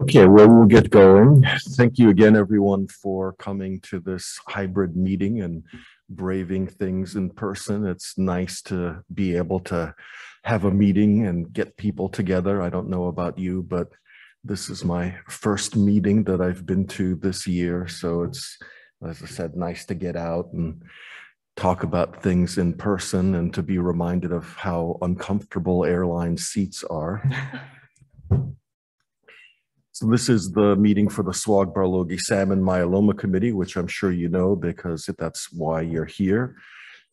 Okay, well, we'll get going. Thank you again, everyone, for coming to this hybrid meeting and braving things in person. It's nice to be able to have a meeting and get people together. I don't know about you, but this is my first meeting that I've been to this year. So it's, as I said, nice to get out and talk about things in person and to be reminded of how uncomfortable airline seats are. So this is the meeting for the SWOG Barlogie Salmon Myeloma Committee, which I'm sure you know because that's why you're here.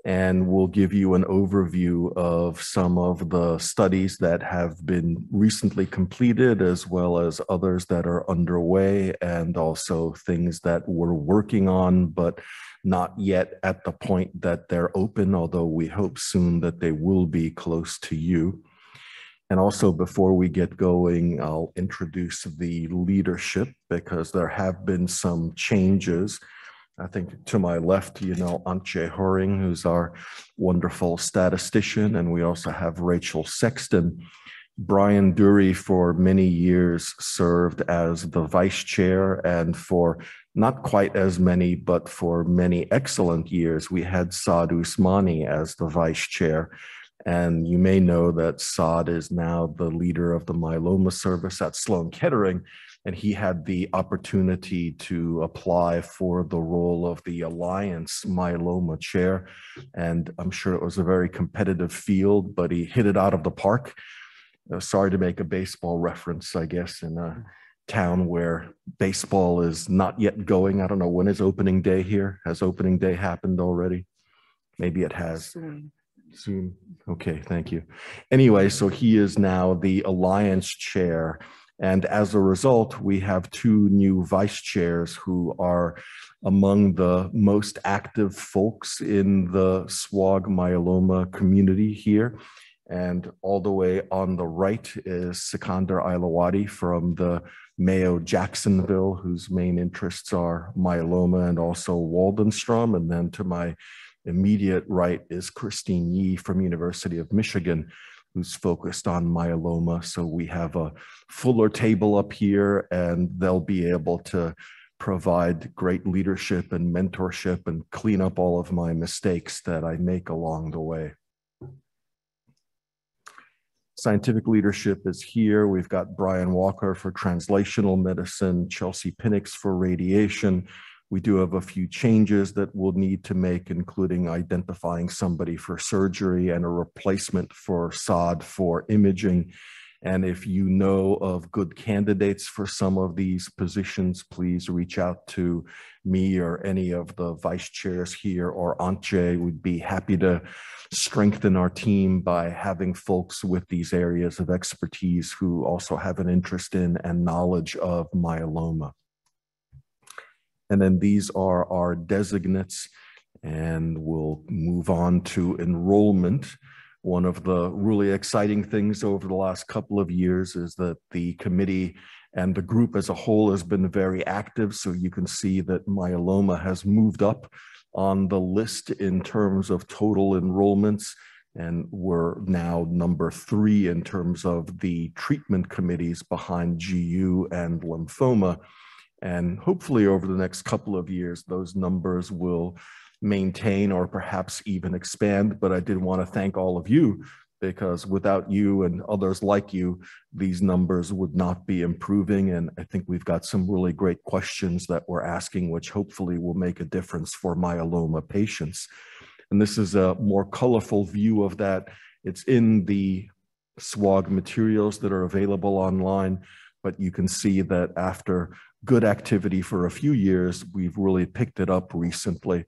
And we'll give you an overview of some of the studies that have been recently completed, as well as others that are underway, and also things that we're working on, but not yet at the point that they're open, although we hope soon that they will be close to you. And also, before we get going, I'll introduce the leadership because there have been some changes. I think to my left, you know, Antje Hoering, who's our wonderful statistician, and we also have Rachel Sexton. Brian Durie, for many years, served as the vice chair, and for not quite as many, but for many excellent years, we had Saad Usmani as the vice chair. And you may know that Saad is now the leader of the myeloma service at Sloan Kettering, and he had the opportunity to apply for the role of the Alliance myeloma chair. And I'm sure it was a very competitive field, but he hit it out of the park. Uh, sorry to make a baseball reference, I guess, in a town where baseball is not yet going. I don't know when is opening day here. Has opening day happened already? Maybe it has. Soon. Soon. Okay, thank you. Anyway, so he is now the Alliance Chair. And as a result, we have two new vice chairs who are among the most active folks in the SWOG myeloma community here. And all the way on the right is Sikander Ailawadhi from the Mayo Jacksonville, whose main interests are myeloma and also Waldenstrom. And then to my immediate right is Christine Ye from University of Michigan, who's focused on myeloma. So we have a fuller table up here and they'll be able to provide great leadership and mentorship and clean up all of my mistakes that I make along the way. Scientific leadership is here. We've got Brian Walker for translational medicine, Chelsea Pinnix for radiation, we do have a few changes that we'll need to make, including identifying somebody for surgery and a replacement for Saad for imaging. And if you know of good candidates for some of these positions, please reach out to me or any of the vice chairs here or Antje. We'd be happy to strengthen our team by having folks with these areas of expertise who also have an interest in and knowledge of myeloma. And then these are our designates, and we'll move on to enrollment. One of the really exciting things over the last couple of years is that the committee and the group as a whole has been very active. So you can see that myeloma has moved up on the list in terms of total enrollments. And we're now number three in terms of the treatment committees behind GU and lymphoma. And hopefully over the next couple of years, those numbers will maintain or perhaps even expand. But I did want to thank all of you because without you and others like you, these numbers would not be improving. And I think we've got some really great questions that we're asking, which hopefully will make a difference for myeloma patients. And this is a more colorful view of that. It's in the SWOG materials that are available online, but you can see that after good activity for a few years. We've really picked it up recently,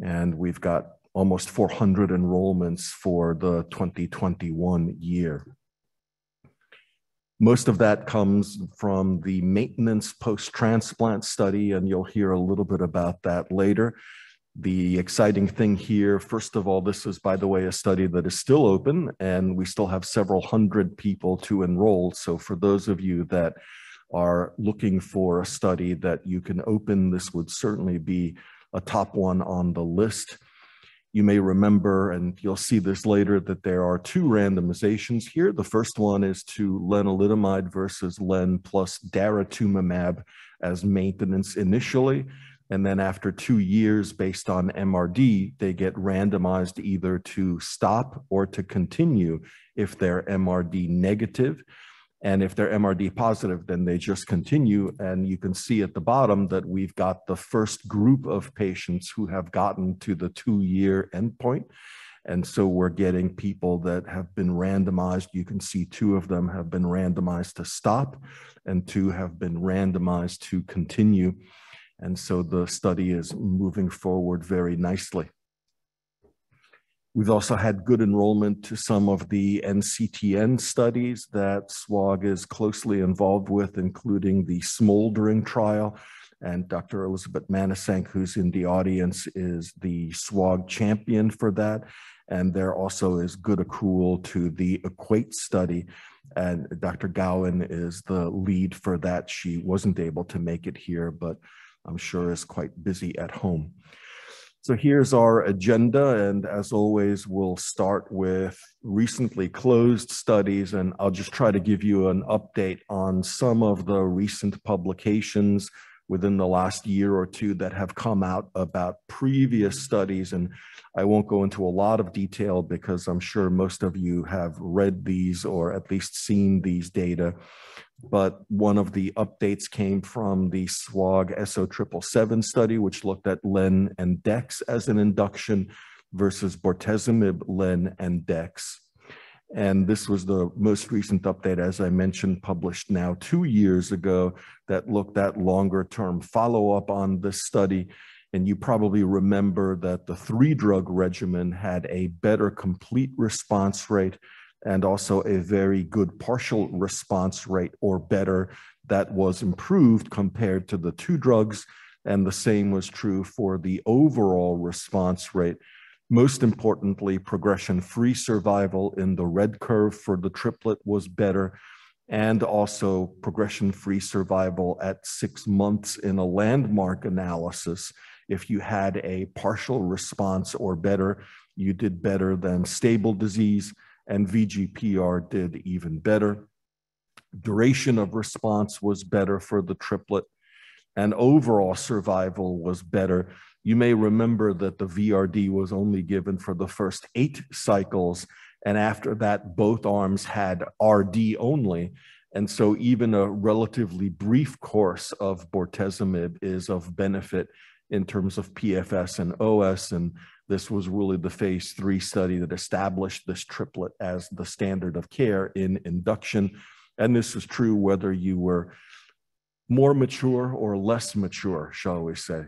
and we've got almost 400 enrollments for the 2021 year. Most of that comes from the maintenance post-transplant study, and you'll hear a little bit about that later. The exciting thing here, first of all, this is, by the way, a study that is still open, and we still have several hundred people to enroll. So for those of you that are looking for a study that you can open, this would certainly be a top one on the list. You may remember, and you'll see this later, that there are two randomizations here. The first one is to lenalidomide versus len plus daratumumab as maintenance initially. And then after two years, based on MRD, they get randomized either to stop or to continue if they're MRD negative. And if they're MRD positive, then they just continue. And you can see at the bottom that we've got the first group of patients who have gotten to the two year endpoint. And so we're getting people that have been randomized. You can see two of them have been randomized to stop, and two have been randomized to continue. And so the study is moving forward very nicely. We've also had good enrollment to some of the NCTN studies that SWOG is closely involved with, including the Smoldering trial. And Dr. Elizabeth Manasanch, who's in the audience, is the SWOG champion for that. And there also is good accrual to the Equate study. And Dr. Gowan is the lead for that. She wasn't able to make it here, but I'm sure is quite busy at home. So here's our agenda. And as always, we'll start with recently closed studies. And I'll just try to give you an update on some of the recent publications within the last year or two that have come out about previous studies. And I won't go into a lot of detail because I'm sure most of you have read these or at least seen these data but one of the updates came from the SWOG S0777 study, which looked at LEN and DEX as an induction versus bortezomib, LEN, and DEX. And this was the most recent update, as I mentioned, published now two years ago that looked at longer term follow up on this study. And you probably remember that the three drug regimen had a better complete response rate and also a very good partial response rate or better that was improved compared to the two drugs. And the same was true for the overall response rate. Most importantly, progression free survival in the red curve for the triplet was better, and also progression free survival at six months in a landmark analysis. If you had a partial response or better, you did better than stable disease and VGPR did even better. Duration of response was better for the triplet, and overall survival was better. You may remember that the VRD was only given for the first eight cycles, and after that, both arms had RD only. And so, even a relatively brief course of bortezomib is of benefit in terms of PFS and OS. And this was really the phase three study that established this triplet as the standard of care in induction. And this is true whether you were more mature or less mature, shall we say.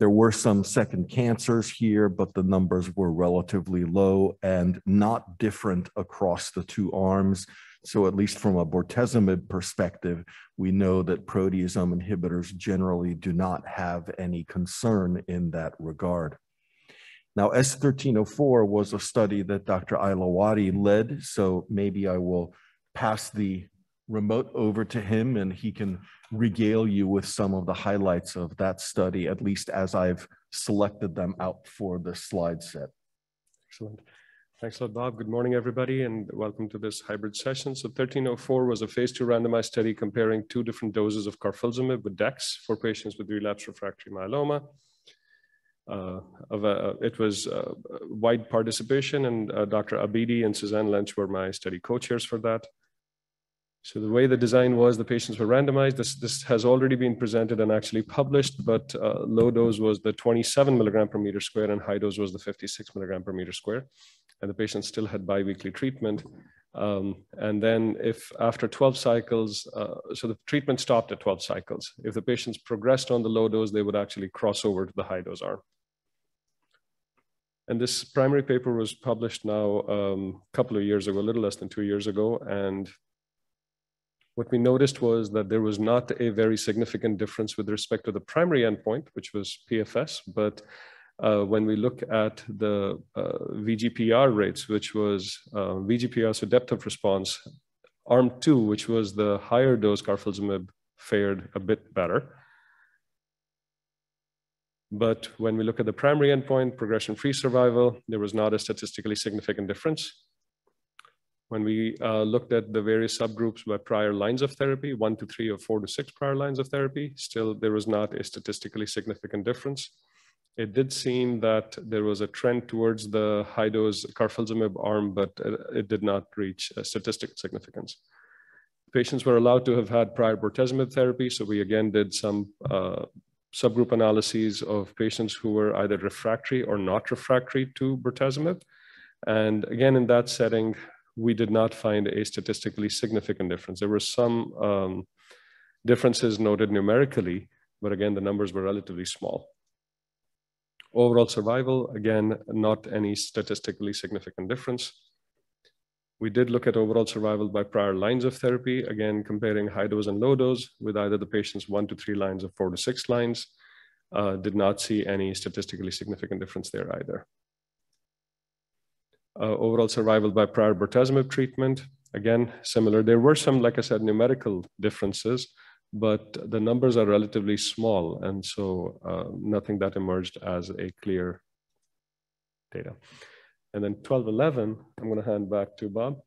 There were some second cancers here, but the numbers were relatively low and not different across the two arms. So at least from a bortezomib perspective, we know that proteasome inhibitors generally do not have any concern in that regard. Now, S1304 was a study that Dr. Ailawadhi led, so maybe I will pass the remote over to him and he can regale you with some of the highlights of that study, at least as I've selected them out for the slide set. Excellent. Thanks a lot, Bob. Good morning, everybody, and welcome to this hybrid session. So 1304 was a phase two randomized study comparing two different doses of carfilzomib with DEX for patients with relapsed refractory myeloma. Uh, of a, it was uh, wide participation, and uh, Dr. Abidi and Suzanne Lentzsch were my study co-chairs for that. So the way the design was, the patients were randomized. This, this has already been presented and actually published, but uh, low dose was the 27 milligram per meter square and high dose was the 56 milligram per meter square and the patient still had biweekly treatment. Um, and then if after 12 cycles, uh, so the treatment stopped at 12 cycles. If the patients progressed on the low dose, they would actually cross over to the high dose arm. And this primary paper was published now um, a couple of years ago, a little less than two years ago. And what we noticed was that there was not a very significant difference with respect to the primary endpoint, which was PFS, but uh, when we look at the uh, VGPR rates, which was uh, VGPR, so depth of response, arm two, which was the higher dose carfilzomib, fared a bit better. But when we look at the primary endpoint, progression-free survival, there was not a statistically significant difference. When we uh, looked at the various subgroups by prior lines of therapy, one to three or four to six prior lines of therapy, still there was not a statistically significant difference. It did seem that there was a trend towards the high-dose carfilzomib arm, but it did not reach statistical significance. Patients were allowed to have had prior bortezomib therapy, so we again did some uh, subgroup analyses of patients who were either refractory or not refractory to bortezomib. And again, in that setting, we did not find a statistically significant difference. There were some um, differences noted numerically, but again, the numbers were relatively small. Overall survival, again, not any statistically significant difference. We did look at overall survival by prior lines of therapy, again, comparing high dose and low dose with either the patient's one to three lines or four to six lines. Uh, did not see any statistically significant difference there either. Uh, overall survival by prior bortezomib treatment, again, similar. There were some, like I said, numerical differences, but the numbers are relatively small. And so uh, nothing that emerged as a clear data. And then 1211, I'm going to hand back to Bob.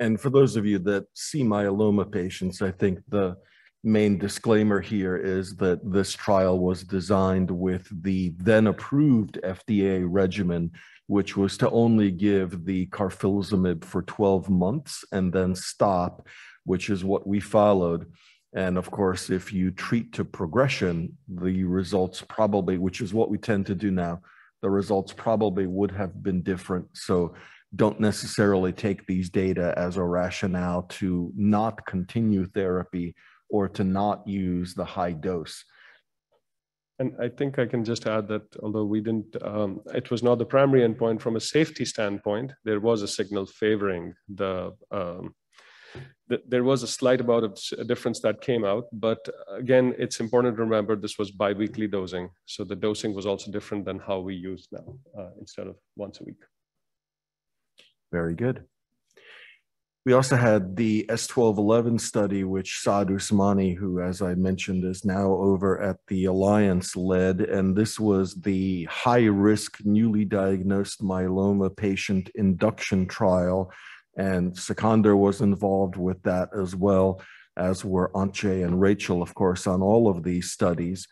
And for those of you that see myeloma patients, I think the main disclaimer here is that this trial was designed with the then approved FDA regimen, which was to only give the carfilzomib for 12 months and then stop, which is what we followed. And of course, if you treat to progression, the results probably, which is what we tend to do now, the results probably would have been different. So don't necessarily take these data as a rationale to not continue therapy or to not use the high dose. And I think I can just add that although we didn't, um, it was not the primary endpoint from a safety standpoint, there was a signal favoring the um, there was a slight amount of difference that came out, but again, it's important to remember this was biweekly dosing. So the dosing was also different than how we use now uh, instead of once a week. Very good. We also had the S1211 study, which Saad Usmani, who, as I mentioned, is now over at the Alliance, led. And this was the high risk, newly diagnosed myeloma patient induction trial and Sikander was involved with that as well, as were Antje and Rachel, of course, on all of these studies.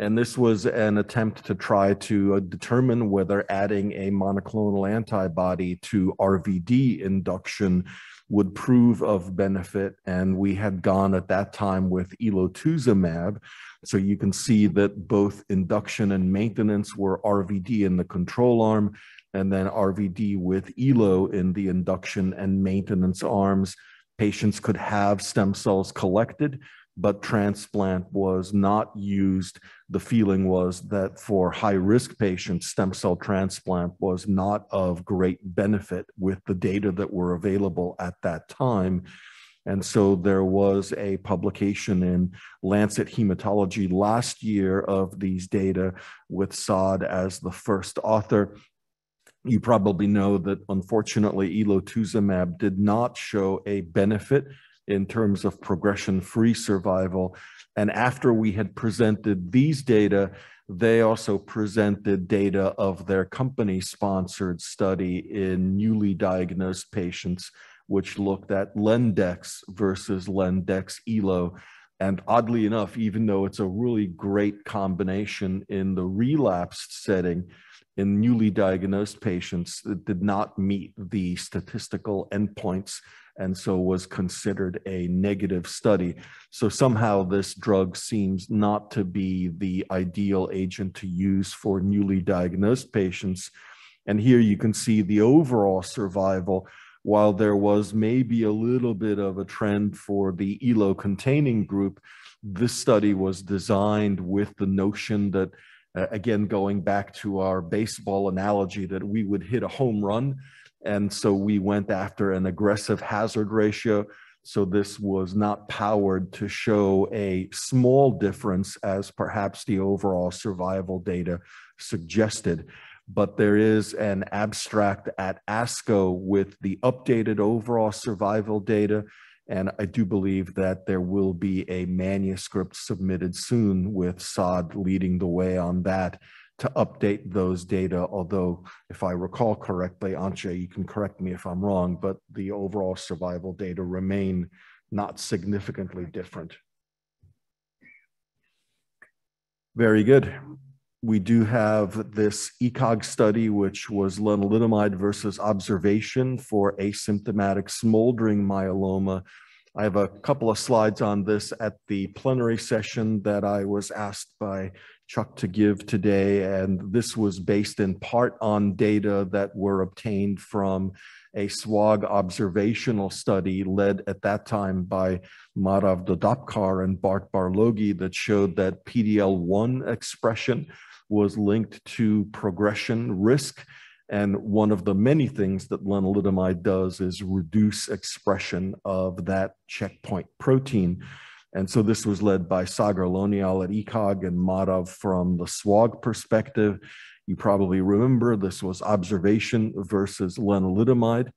And this was an attempt to try to uh, determine whether adding a monoclonal antibody to RVD induction would prove of benefit. And we had gone at that time with elotuzumab. So you can see that both induction and maintenance were RVD in the control arm and then RVD with ELO in the induction and maintenance arms. Patients could have stem cells collected, but transplant was not used. The feeling was that for high risk patients, stem cell transplant was not of great benefit with the data that were available at that time. And so there was a publication in Lancet Hematology last year of these data with Saad as the first author. You probably know that unfortunately elotuzumab did not show a benefit in terms of progression-free survival. And after we had presented these data, they also presented data of their company-sponsored study in newly diagnosed patients, which looked at Lendex versus Lendex Elo. And oddly enough, even though it's a really great combination in the relapsed setting, in newly diagnosed patients that did not meet the statistical endpoints and so was considered a negative study. So somehow this drug seems not to be the ideal agent to use for newly diagnosed patients. And here you can see the overall survival, while there was maybe a little bit of a trend for the ELO containing group, this study was designed with the notion that uh, again, going back to our baseball analogy that we would hit a home run. And so we went after an aggressive hazard ratio. So this was not powered to show a small difference as perhaps the overall survival data suggested. But there is an abstract at ASCO with the updated overall survival data And I do believe that there will be a manuscript submitted soon with Saad leading the way on that to update those data. Although, if I recall correctly, Antje, you can correct me if I'm wrong, but the overall survival data remain not significantly different. Very good. We do have this ECOG study, which was lenalidomide versus observation for asymptomatic smoldering myeloma. I have a couple of slides on this at the plenary session that I was asked by Chuck to give today. And this was based in part on data that were obtained from a SWOG observational study led at that time by Madhav Dhodapkar and Bart Barlogie that showed that PDL1 expression was linked to progression risk. And one of the many things that lenalidomide does is reduce expression of that checkpoint protein. And so this was led by Sagar Lonial at ECOG and Madhav from the SWOG perspective. You probably remember this was observation versus lenalidomide.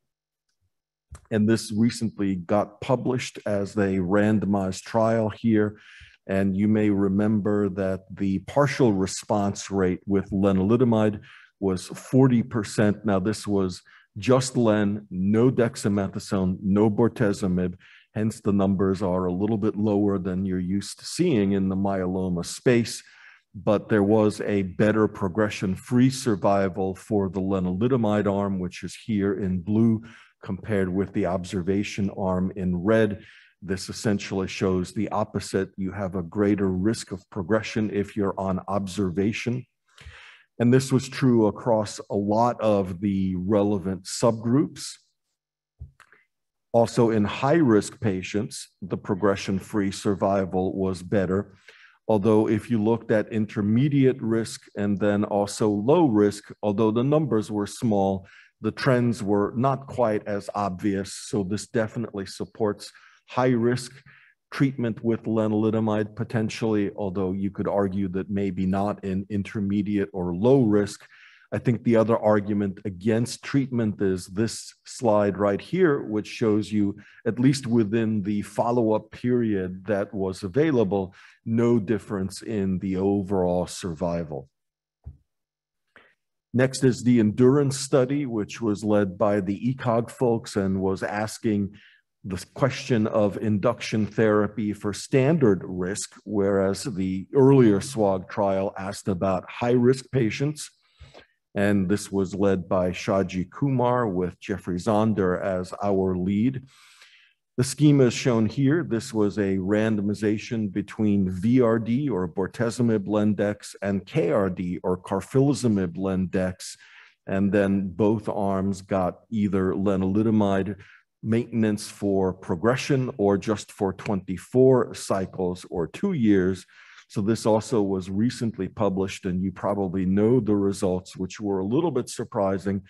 And this recently got published as a randomized trial here. And you may remember that the partial response rate with lenalidomide was 40%. Now, this was just len, no dexamethasone, no bortezomib. Hence, the numbers are a little bit lower than you're used to seeing in the myeloma space but there was a better progression-free survival for the lenalidomide arm, which is here in blue, compared with the observation arm in red. This essentially shows the opposite. You have a greater risk of progression if you're on observation. And this was true across a lot of the relevant subgroups. Also in high-risk patients, the progression-free survival was better. Although if you looked at intermediate risk and then also low risk, although the numbers were small, the trends were not quite as obvious. So this definitely supports high risk treatment with lenalidomide potentially, although you could argue that maybe not in intermediate or low risk. I think the other argument against treatment is this slide right here, which shows you, at least within the follow-up period that was available, no difference in the overall survival. Next is the endurance study, which was led by the ECOG folks and was asking the question of induction therapy for standard risk, whereas the earlier SWOG trial asked about high risk patients and this was led by Shaji Kumar with Jeffrey Zonder as our lead. The schema is shown here. This was a randomization between VRD or bortezomib lendex and KRD or carfilzomib lendex. And then both arms got either lenalidomide maintenance for progression or just for 24 cycles or two years so this also was recently published, and you probably know the results, which were a little bit surprising,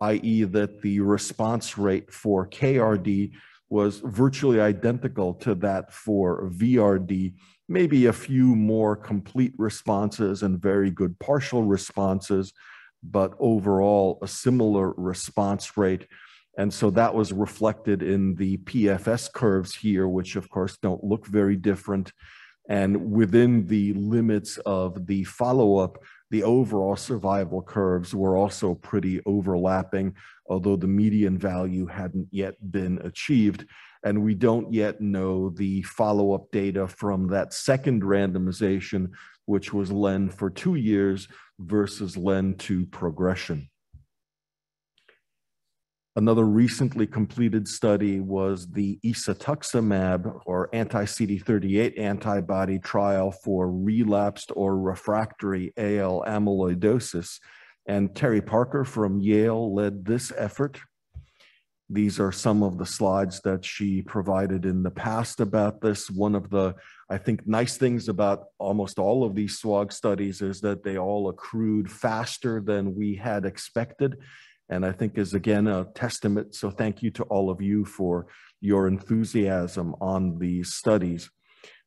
i.e. that the response rate for KRD was virtually identical to that for VRD, maybe a few more complete responses and very good partial responses, but overall a similar response rate. And so that was reflected in the PFS curves here, which of course don't look very different. And within the limits of the follow-up, the overall survival curves were also pretty overlapping, although the median value hadn't yet been achieved. And we don't yet know the follow-up data from that second randomization, which was LEN for two years versus LEN to progression. Another recently completed study was the isatuximab or anti-CD38 antibody trial for relapsed or refractory AL amyloidosis. And Terri Parker from Yale led this effort. These are some of the slides that she provided in the past about this. One of the, I think, nice things about almost all of these SWOG studies is that they all accrued faster than we had expected and I think is again a testament. So thank you to all of you for your enthusiasm on these studies.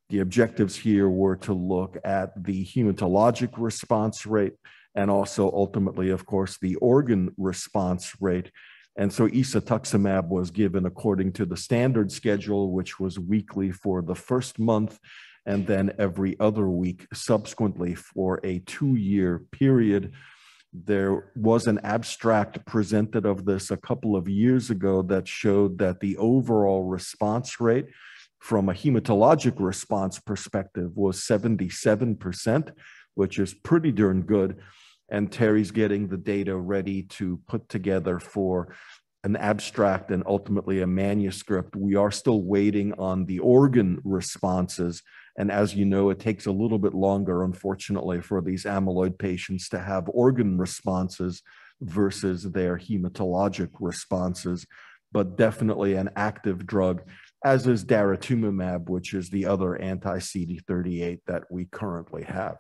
The objectives here were to look at the hematologic response rate and also ultimately, of course, the organ response rate. And so isatuximab was given according to the standard schedule, which was weekly for the first month and then every other week subsequently for a two-year period. There was an abstract presented of this a couple of years ago that showed that the overall response rate from a hematologic response perspective was 77%, which is pretty darn good. And Terri's getting the data ready to put together for an abstract and ultimately a manuscript. We are still waiting on the organ responses. And as you know, it takes a little bit longer, unfortunately, for these amyloid patients to have organ responses versus their hematologic responses, but definitely an active drug, as is daratumumab, which is the other anti-CD38 that we currently have.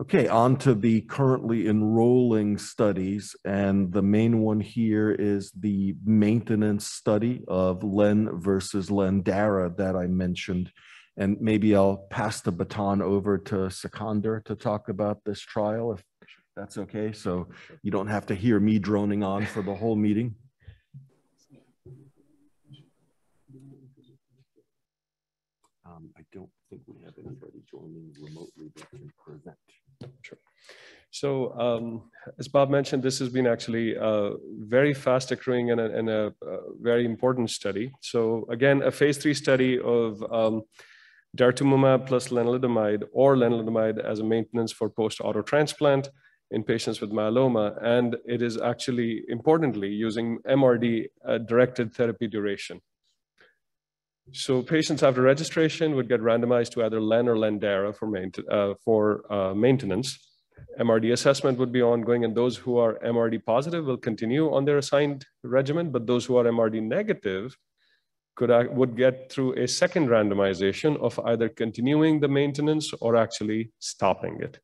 Okay, on to the currently enrolling studies. And the main one here is the maintenance study of Len versus Lendara that I mentioned. And maybe I'll pass the baton over to Sikander to talk about this trial, if that's okay. So you don't have to hear me droning on for the whole meeting. Um, I don't think we have anybody joining remotely that can present. Sure. So um, as Bob mentioned, this has been actually uh, very fast accruing and a, and a, a, very important study. So again, a phase three study of um, plus lenalidomide or lenalidomide as a maintenance for post-auto transplant in patients with myeloma. And it is actually, importantly, using MRD uh, directed therapy duration. So patients after registration would get randomized to either LEN or LENDARA for, uh, for uh, maintenance. MRD assessment would be ongoing, and those who are MRD positive will continue on their assigned regimen, but those who are MRD negative could would get through a second randomization of either continuing the maintenance or actually stopping it.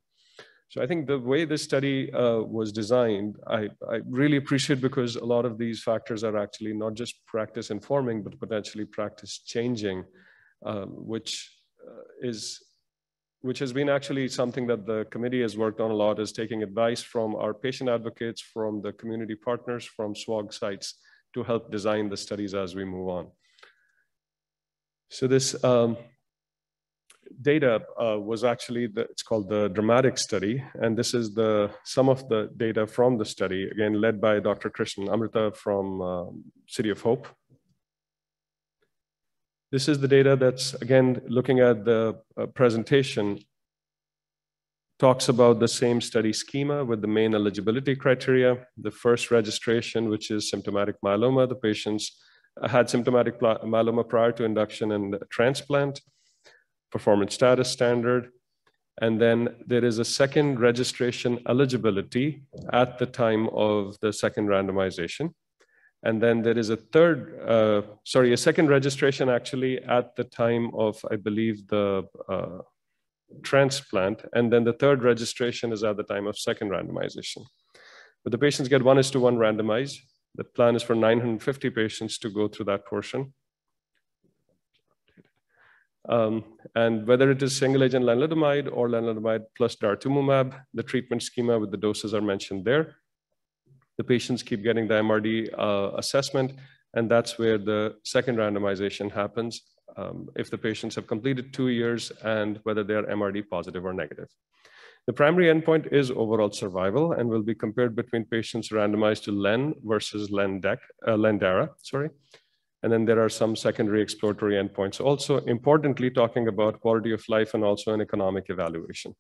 So I think the way this study uh, was designed, I, I, really appreciate because a lot of these factors are actually not just practice informing, but potentially practice changing, um, which uh, is which has been actually something that the committee has worked on a lot is taking advice from our patient advocates, from the community partners, from SWOG sites to help design the studies as we move on. So this um, data uh, was actually, the, it's called the DRAMMATIC study. And this is the some of the data from the study, again, led by Dr. Krishnan Amrita from uh, City of Hope. This is the data that's, again, looking at the uh, presentation, talks about the same study schema with the main eligibility criteria. The first registration, which is symptomatic myeloma, the patients had symptomatic myeloma prior to induction and transplant performance status standard. And then there is a second registration eligibility at the time of the second randomization. And then there is a third, uh, sorry, a second registration actually at the time of, I believe, the uh, transplant. And then the third registration is at the time of second randomization. But the patients get one is to one randomized. The plan is for 950 patients to go through that portion. Um, and whether it is single agent lenalidomide or lenalidomide plus daratumumab, the treatment schema with the doses are mentioned there. The patients keep getting the MRD uh, assessment, and that's where the second randomization happens um, if the patients have completed two years and whether they are MRD positive or negative. The primary endpoint is overall survival and will be compared between patients randomized to LEN versus LENDEC, uh, LENDARA, sorry. And then there are some secondary exploratory endpoints. Also, importantly, talking about quality of life and also an economic evaluation.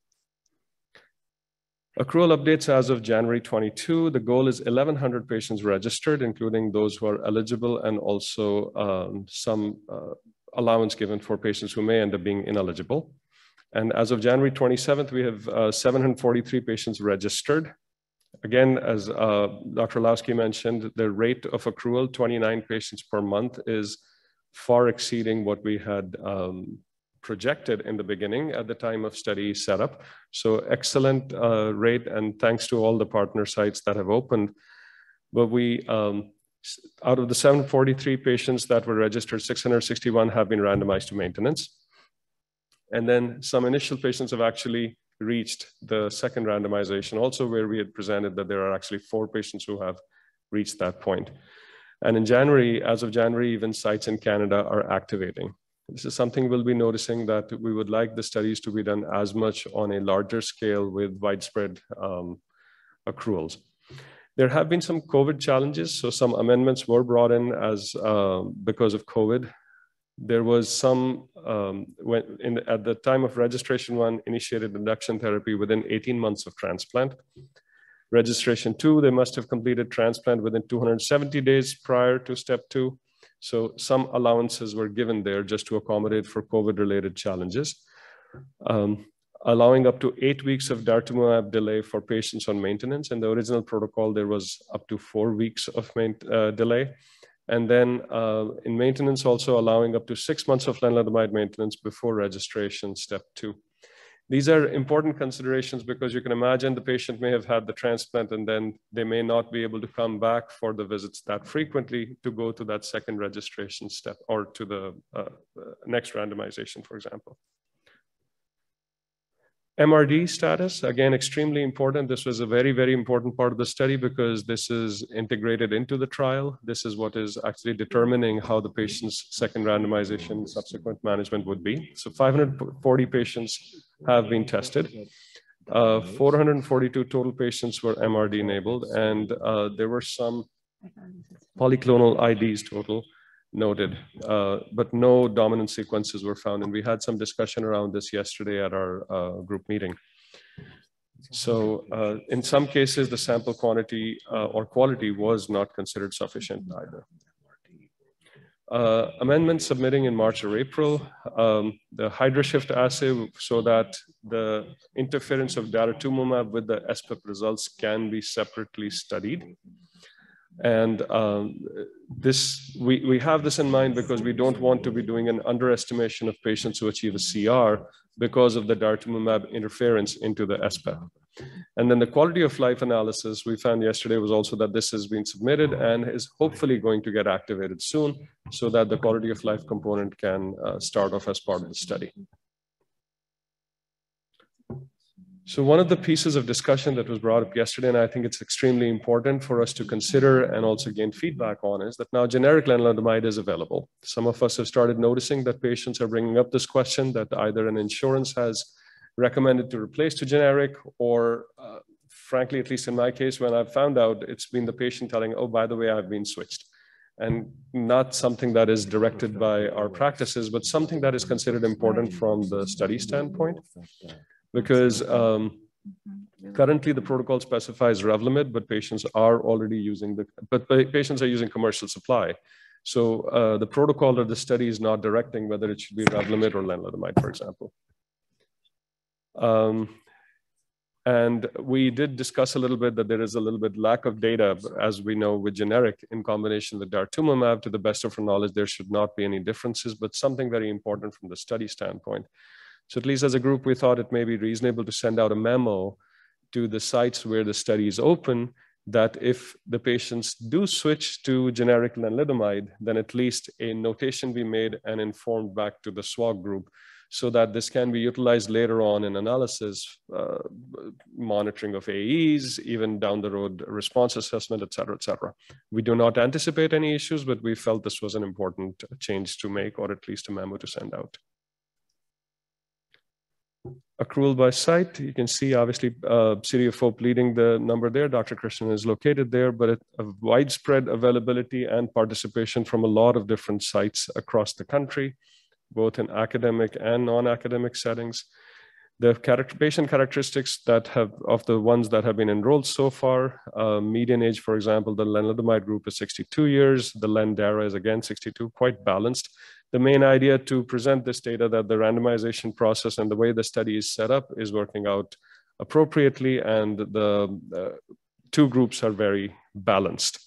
Accrual updates as of January 22. The goal is 1,100 patients registered, including those who are eligible and also um, some uh, allowance given for patients who may end up being ineligible. And as of January 27th, we have uh, 743 patients registered Again, as uh, Dr. Orlowski mentioned, the rate of accrual, 29 patients per month, is far exceeding what we had um, projected in the beginning at the time of study setup. So excellent uh, rate, and thanks to all the partner sites that have opened. But we, um, out of the 743 patients that were registered, 661 have been randomized to maintenance. And then some initial patients have actually reached the second randomization, also where we had presented that there are actually four patients who have reached that point. And in January, as of January, even sites in Canada are activating. This is something we'll be noticing that we would like the studies to be done as much on a larger scale with widespread um, accruals. There have been some COVID challenges, so some amendments were brought in as uh, because of COVID. There was some um, when in, at the time of registration one initiated induction therapy within 18 months of transplant. Registration two, they must have completed transplant within 270 days prior to step two. So some allowances were given there just to accommodate for COVID-related challenges. Um, allowing up to eight weeks of daratumumab delay for patients on maintenance. In the original protocol, there was up to four weeks of uh, delay. And then uh, in maintenance, also allowing up to six months of lenalidomide maintenance before registration, step two. These are important considerations because you can imagine the patient may have had the transplant and then they may not be able to come back for the visits that frequently to go to that second registration step or to the uh, uh next randomization, for example. MRD status, again, extremely important. This was a very, very important part of the study because this is integrated into the trial. This is what is actually determining how the patient's second randomization subsequent management would be. So 540 patients have been tested. Uh, 442 total patients were MRD enabled, and uh, there were some polyclonal IDs total noted, uh, but no dominant sequences were found. And we had some discussion around this yesterday at our uh, group meeting. So uh, in some cases, the sample quantity uh, or quality was not considered sufficient either. Uh, amendment submitting in March or April, um, the HydraShift assay so that the interference of daratumumab with the SPEP results can be separately studied. And um, this, we, we have this in mind because we don't want to be doing an underestimation of patients who achieve a CR because of the daratumumab interference into the SPEP. And then the quality of life analysis we found yesterday was also that this has been submitted and is hopefully going to get activated soon so that the quality of life component can uh, start off as part of the study. So one of the pieces of discussion that was brought up yesterday, and I think it's extremely important for us to consider and also gain feedback on, is that now generic lenalidomide is available. Some of us have started noticing that patients are bringing up this question that either an insurance has recommended to replace to generic, or uh, frankly, at least in my case, when I've found out, it's been the patient telling, oh, by the way, I've been switched. And not something that is directed by our practices, but something that is considered important from the study standpoint because um, currently the protocol specifies Revlimid, but patients are already using the, but patients are using commercial supply. So uh, the protocol of the study is not directing whether it should be Revlimid or lenalidomide, for example. Um, and we did discuss a little bit that there is a little bit lack of data, as we know with generic in combination with daratumumab. To the best of our knowledge, there should not be any differences, but something very important from the study standpoint so at least as a group, we thought it may be reasonable to send out a memo to the sites where the study is open that if the patients do switch to generic lenalidomide, then at least a notation be made and informed back to the SWOG group so that this can be utilized later on in analysis, uh, monitoring of AEs, even down the road response assessment, et cetera, et cetera. We do not anticipate any issues, but we felt this was an important change to make or at least a memo to send out accrual by site. You can see obviously uh, City of Hope leading the number there. Dr. Krishnan is located there, but it, a widespread availability and participation from a lot of different sites across the country, both in academic and non-academic settings. The character, patient characteristics that have of the ones that have been enrolled so far, uh, median age, for example, the lenalidomide group is 62 years, the Lendara is again 62, quite balanced the main idea to present this data that the randomization process and the way the study is set up is working out appropriately and the uh, two groups are very balanced.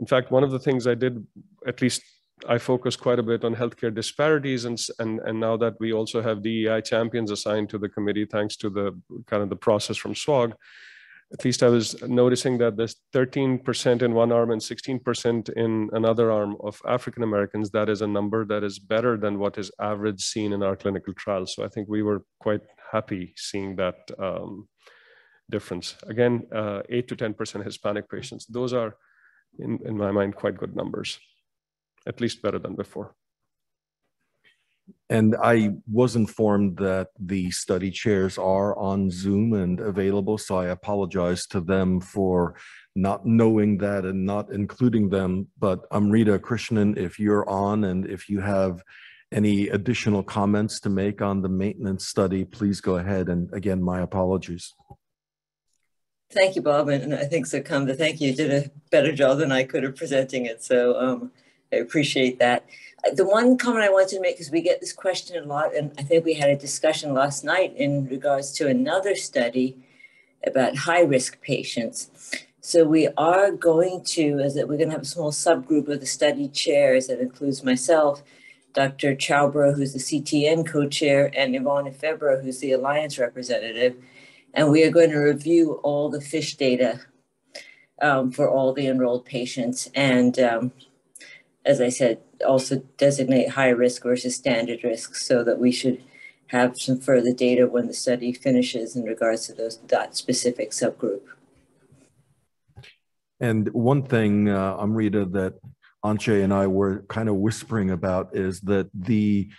In fact, one of the things I did, at least I focus quite a bit on healthcare disparities and, and, and now that we also have DEI champions assigned to the committee, thanks to the kind of the process from SWOG, at least I was noticing that there's 13% in one arm and 16% in another arm of African Americans. That is a number that is better than what is average seen in our clinical trials. So I think we were quite happy seeing that um, difference. Again, uh, 8 to 10% Hispanic patients. Those are, in, in my mind, quite good numbers, at least better than before. And I was informed that the study chairs are on Zoom and available, so I apologize to them for not knowing that and not including them. But Amrita Krishnan, if you're on and if you have any additional comments to make on the maintenance study, please go ahead. And again, my apologies. Thank you, Bob, and I think Sakamba, thank you. You did a better job than I could of presenting it, so um, I appreciate that. The one comment I wanted to make is we get this question a lot, and I think we had a discussion last night in regards to another study about high-risk patients. So we are going to, as that we're going to have a small subgroup of the study chairs that includes myself, Dr. Chhabra, who's the CTN co-chair, and Yvonne Efebera, who's the Alliance representative and we are going to review all the fish data um, for all the enrolled patients. And um, as I said, also designate high risk versus standard risk so that we should have some further data when the study finishes in regards to those that specific subgroup. And one thing, uh, Amrita, that Antje and I were kind of whispering about is that the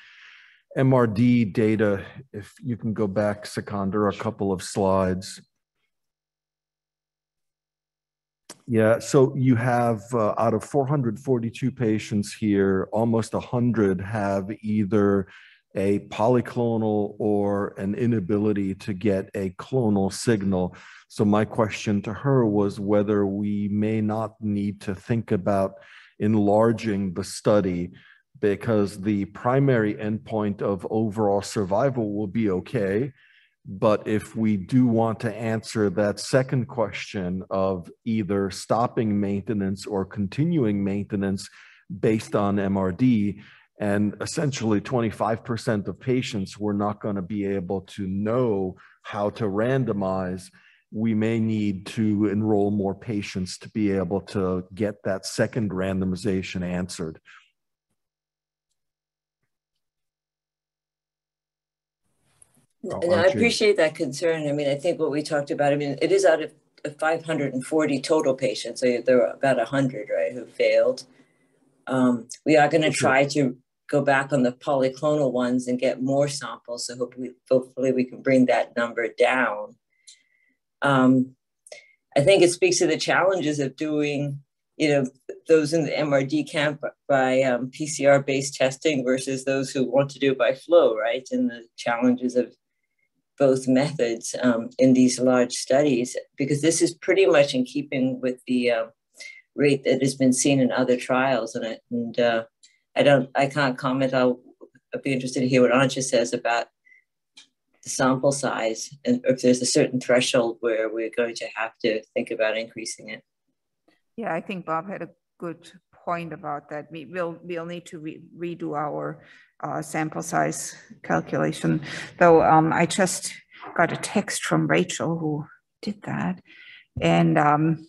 MRD data, if you can go back, Sikander, a couple of slides. Yeah, so you have uh, out of 442 patients here, almost 100 have either a polyclonal or an inability to get a clonal signal. So my question to her was whether we may not need to think about enlarging the study because the primary endpoint of overall survival will be okay. But if we do want to answer that second question of either stopping maintenance or continuing maintenance based on MRD, and essentially 25% of patients were not going to be able to know how to randomize, we may need to enroll more patients to be able to get that second randomization answered. And I appreciate that concern. I mean, I think what we talked about, I mean, it is out of 540 total patients. So there were about 100, right, who failed. Um, we are going to try to go back on the polyclonal ones and get more samples. So hopefully, hopefully we can bring that number down. Um, I think it speaks to the challenges of doing, you know, those in the MRD camp by um, PCR-based testing versus those who want to do it by flow, right? And the challenges of both methods um, in these large studies because this is pretty much in keeping with the uh, rate that has been seen in other trials. And, I, and uh, I don't, I can't comment. I'll, I'll be interested to hear what Antje says about the sample size and if there's a certain threshold where we're going to have to think about increasing it. Yeah, I think Bob had a good point about that. We will we'll need to re redo our uh, sample size calculation. Though um, I just got a text from Rachel who did that. And um,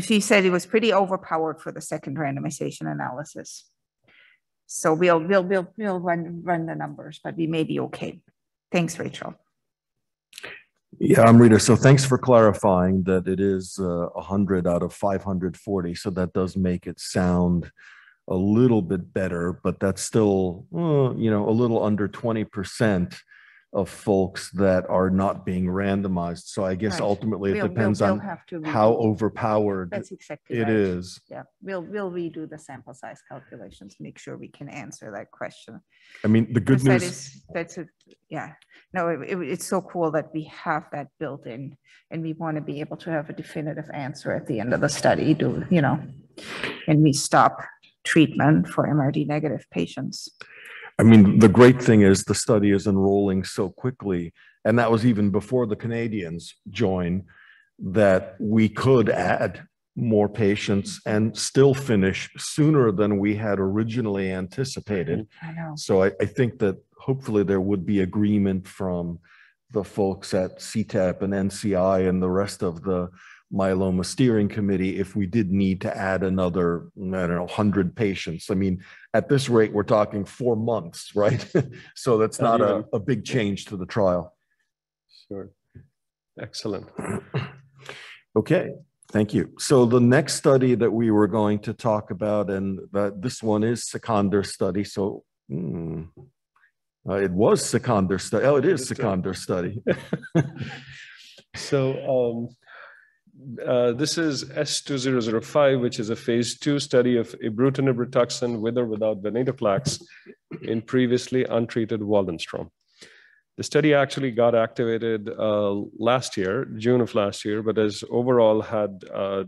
she said it was pretty overpowered for the second randomization analysis. So we'll, we'll, we'll, we'll run, run the numbers, but we may be okay. Thanks, Rachel. Yeah, Amrita. So thanks for clarifying that it is uh, 100 out of 540. So that does make it sound a little bit better, but that's still, uh, you know, a little under 20% of folks that are not being randomized. So I guess Right. ultimately it We'll- we'll- depends we'll on have to how redo. overpowered That's exactly it right. is. Yeah, we'll, we'll redo the sample size calculations, make sure we can answer that question. I mean, the good that news, is, that's a, yeah, no, it, it- it's so cool that we have that built in and we want to be able to have a definitive answer at the end of the study, do, you know, and we stop treatment for MRD negative patients. I mean, the great thing is the study is enrolling so quickly, and that was even before the Canadians join, that we could add more patients and still finish sooner than we had originally anticipated. I know. So I, I think that hopefully there would be agreement from the folks at CTEP and NCI and the rest of the myeloma steering committee if we did need to add another, I don't know, 100 patients. I mean, at this rate, we're talking four months, right? so that's not, a, a big change to the trial. Sure. Excellent. Okay, thank you. So the next study that we were going to talk about, and that this one is Sikander study. So hmm, uh, it was Sikander study. Oh, it is Sikander study. So um, uh, this is S2005, which is a phase two study of ibrutinib rituxan with or without venetoclax in previously untreated Waldenstrom. The study actually got activated uh, last year, June of last year, but has overall had uh,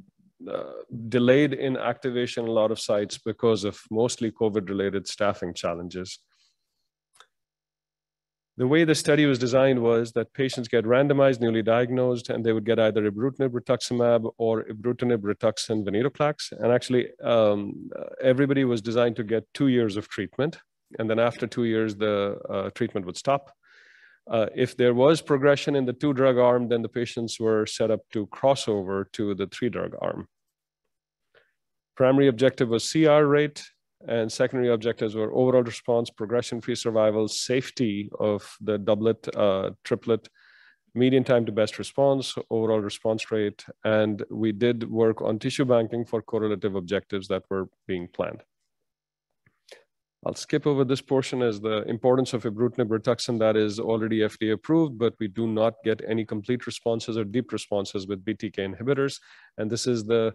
uh, delayed in activation a lot of sites because of mostly COVID-related staffing challenges. The way the study was designed was that patients get randomized, newly diagnosed, and they would get either ibrutinib rituximab or ibrutinib rituxan venetoclax. And actually, um, everybody was designed to get two years of treatment. And then after two years, the uh, treatment would stop. Uh, if there was progression in the two drug arm, then the patients were set up to cross over to the three drug arm. Primary objective was CR rate, and secondary objectives were overall response, progression-free survival, safety of the doublet, uh, triplet, median time to best response, overall response rate, and we did work on tissue banking for correlative objectives that were being planned. I'll skip over this portion as the importance of ibrutinib rituxan that is already FDA approved, but we do not get any complete responses or deep responses with BTK inhibitors. And this is the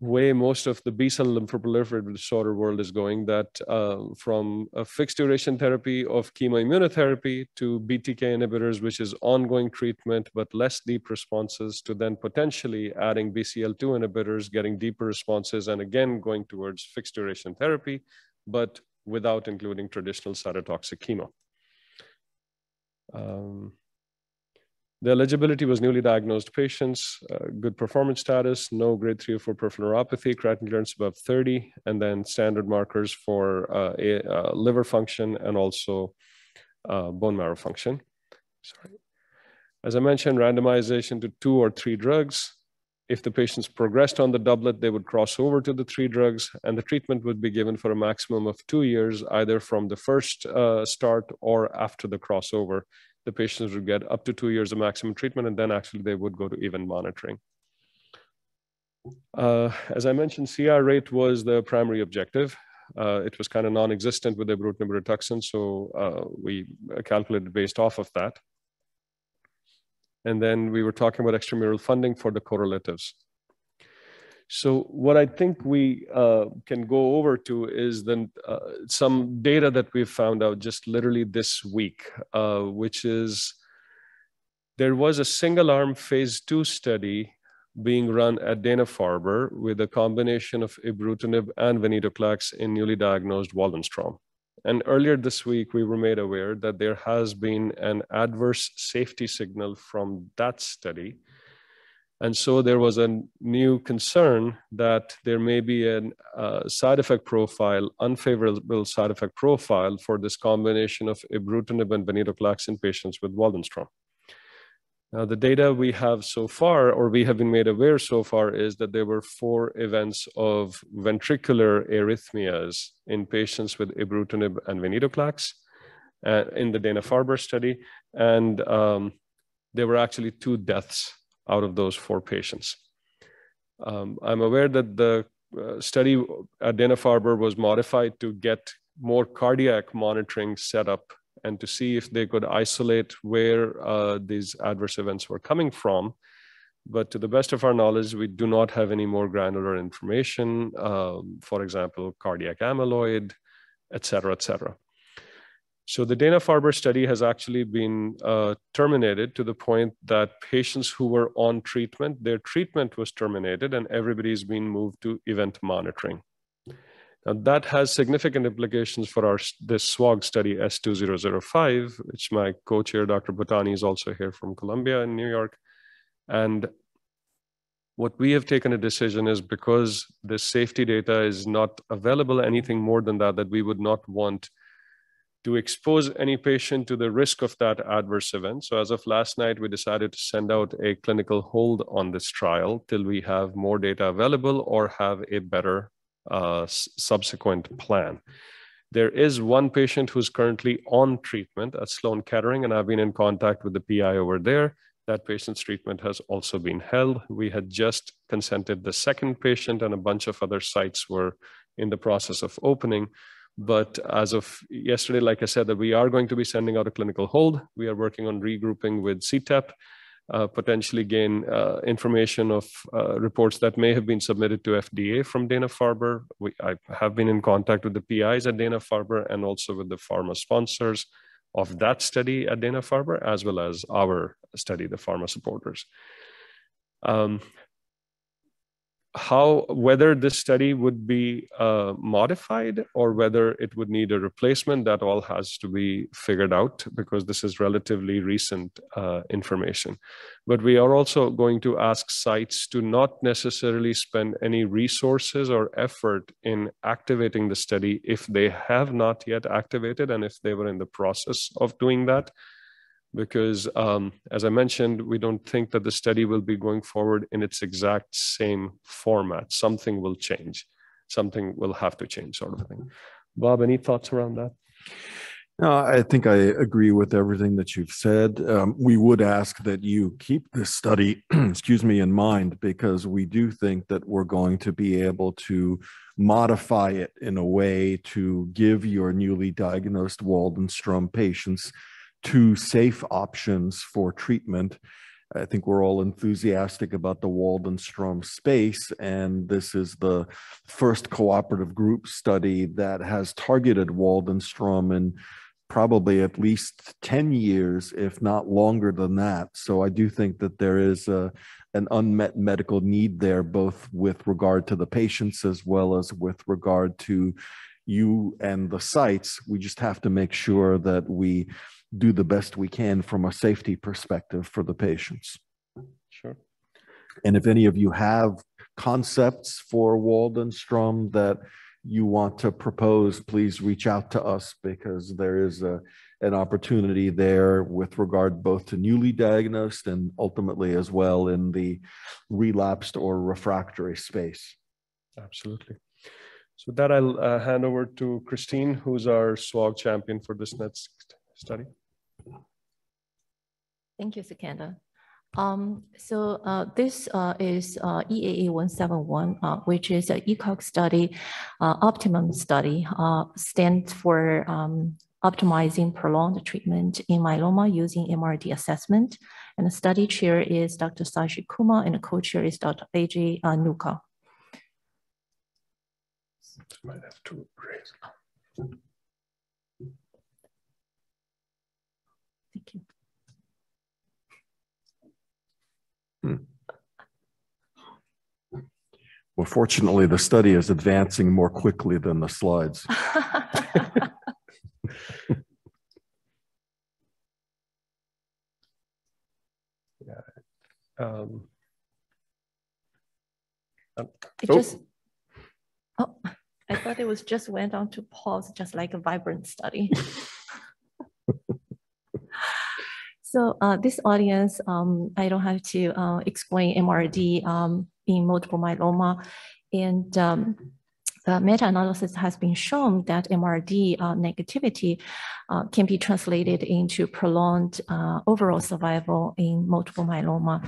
way most of the B-cell lymphoproliferative disorder world is going, that uh, from a fixed duration therapy of chemoimmunotherapy to BTK inhibitors, which is ongoing treatment, but less deep responses, to then potentially adding BCL2 inhibitors, getting deeper responses, and again, going towards fixed duration therapy, but without including traditional cytotoxic chemo. Um, the eligibility was newly diagnosed patients, uh, good performance status, no grade three or four peripheral neuropathy, creatinine clearance above 30, and then standard markers for uh, a, uh, liver function and also uh, bone marrow function. Sorry. As I mentioned, randomization to two or three drugs. If the patients progressed on the doublet, they would cross over to the three drugs, and the treatment would be given for a maximum of two years, either from the first uh, start or after the crossover the patients would get up to two years of maximum treatment, and then actually they would go to event monitoring. Uh, as I mentioned, CR rate was the primary objective. Uh, it was kind of non-existent with the ibrutinib rituxan, so uh, we calculated based off of that. And then we were talking about extramural funding for the correlatives. So what I think we uh, can go over to is then uh, some data that we've found out just literally this week, uh, which is there was a single arm phase two study being run at Dana-Farber with a combination of ibrutinib and venetoclax in newly diagnosed Waldenstrom. And earlier this week, we were made aware that there has been an adverse safety signal from that study and so there was a new concern that there may be a uh, side effect profile, unfavorable side effect profile for this combination of ibrutinib and venetoclax in patients with Waldenstrom. Now, the data we have so far, or we have been made aware so far, is that there were four events of ventricular arrhythmias in patients with ibrutinib and venetoclax uh, in the Dana-Farber study. And um, there were actually two deaths out of those four patients. Um, I'm aware that the uh, study at Dana-Farber was modified to get more cardiac monitoring set up and to see if they could isolate where uh, these adverse events were coming from. But to the best of our knowledge, we do not have any more granular information, um, for example, cardiac amyloid, et cetera, et cetera. So the Dana-Farber study has actually been uh, terminated to the point that patients who were on treatment, their treatment was terminated and everybody's been moved to event monitoring. Now that has significant implications for our this SWOG study S2005, which my co-chair, Dr. Bhutani, is also here from Columbia in New York. And what we have taken a decision is because the safety data is not available anything more than that, that we would not want to expose any patient to the risk of that adverse event. So as of last night, we decided to send out a clinical hold on this trial till we have more data available or have a better uh, subsequent plan. There is one patient who's currently on treatment at Sloan Kettering, and I've been in contact with the PI over there. That patient's treatment has also been held. We had just consented the second patient, and a bunch of other sites were in the process of opening. But as of yesterday, like I said, that we are going to be sending out a clinical hold. We are working on regrouping with CTEP, uh, potentially gain uh, information of uh, reports that may have been submitted to FDA from Dana-Farber. We, I have been in contact with the PIs at Dana-Farber and also with the pharma sponsors of that study at Dana-Farber, as well as our study, the pharma supporters. Um, how whether this study would be uh, modified or whether it would need a replacement that all has to be figured out because this is relatively recent uh, information. But we are also going to ask sites to not necessarily spend any resources or effort in activating the study if they have not yet activated and if they were in the process of doing that because um, as I mentioned, we don't think that the study will be going forward in its exact same format. Something will change. Something will have to change sort of thing. Bob, any thoughts around that? No, I think I agree with everything that you've said. Um, we would ask that you keep this study, excuse me, in mind because we do think that we're going to be able to modify it in a way to give your newly diagnosed Waldenstrom patients two safe options for treatment. I think we're all enthusiastic about the Waldenstrom space, and this is the first cooperative group study that has targeted Waldenstrom in probably at least 10 years, if not longer than that. So I do think that there is a, an unmet medical need there, both with regard to the patients as well as with regard to you and the sites. We just have to make sure that we do the best we can from a safety perspective for the patients. Sure. And if any of you have concepts for Waldenstrom that you want to propose, please reach out to us because there is a, an opportunity there with regard both to newly diagnosed and ultimately as well in the relapsed or refractory space. Absolutely. So with that, I'll uh, hand over to Christine, who's our SWOG champion for this next study. Thank you, Sikander. Um, so uh, this uh, is uh, EAA 171, uh, which is an ECOG study, uh, optimum study, uh, stands for um, optimizing prolonged treatment in myeloma using MRD assessment. And the study chair is Dr. Shaji Kumar and the co-chair is Dr. Ajay Nooka. Might have to raise. Well, fortunately, the study is advancing more quickly than the slides. yeah. Um, um, it oh. just, oh, I thought it was just went on to pause, just like a vibrant study. So uh, this audience, um, I don't have to uh, explain MRD um, in multiple myeloma. And um, the meta-analysis has been shown that MRD uh, negativity uh, can be translated into prolonged uh, overall survival in multiple myeloma.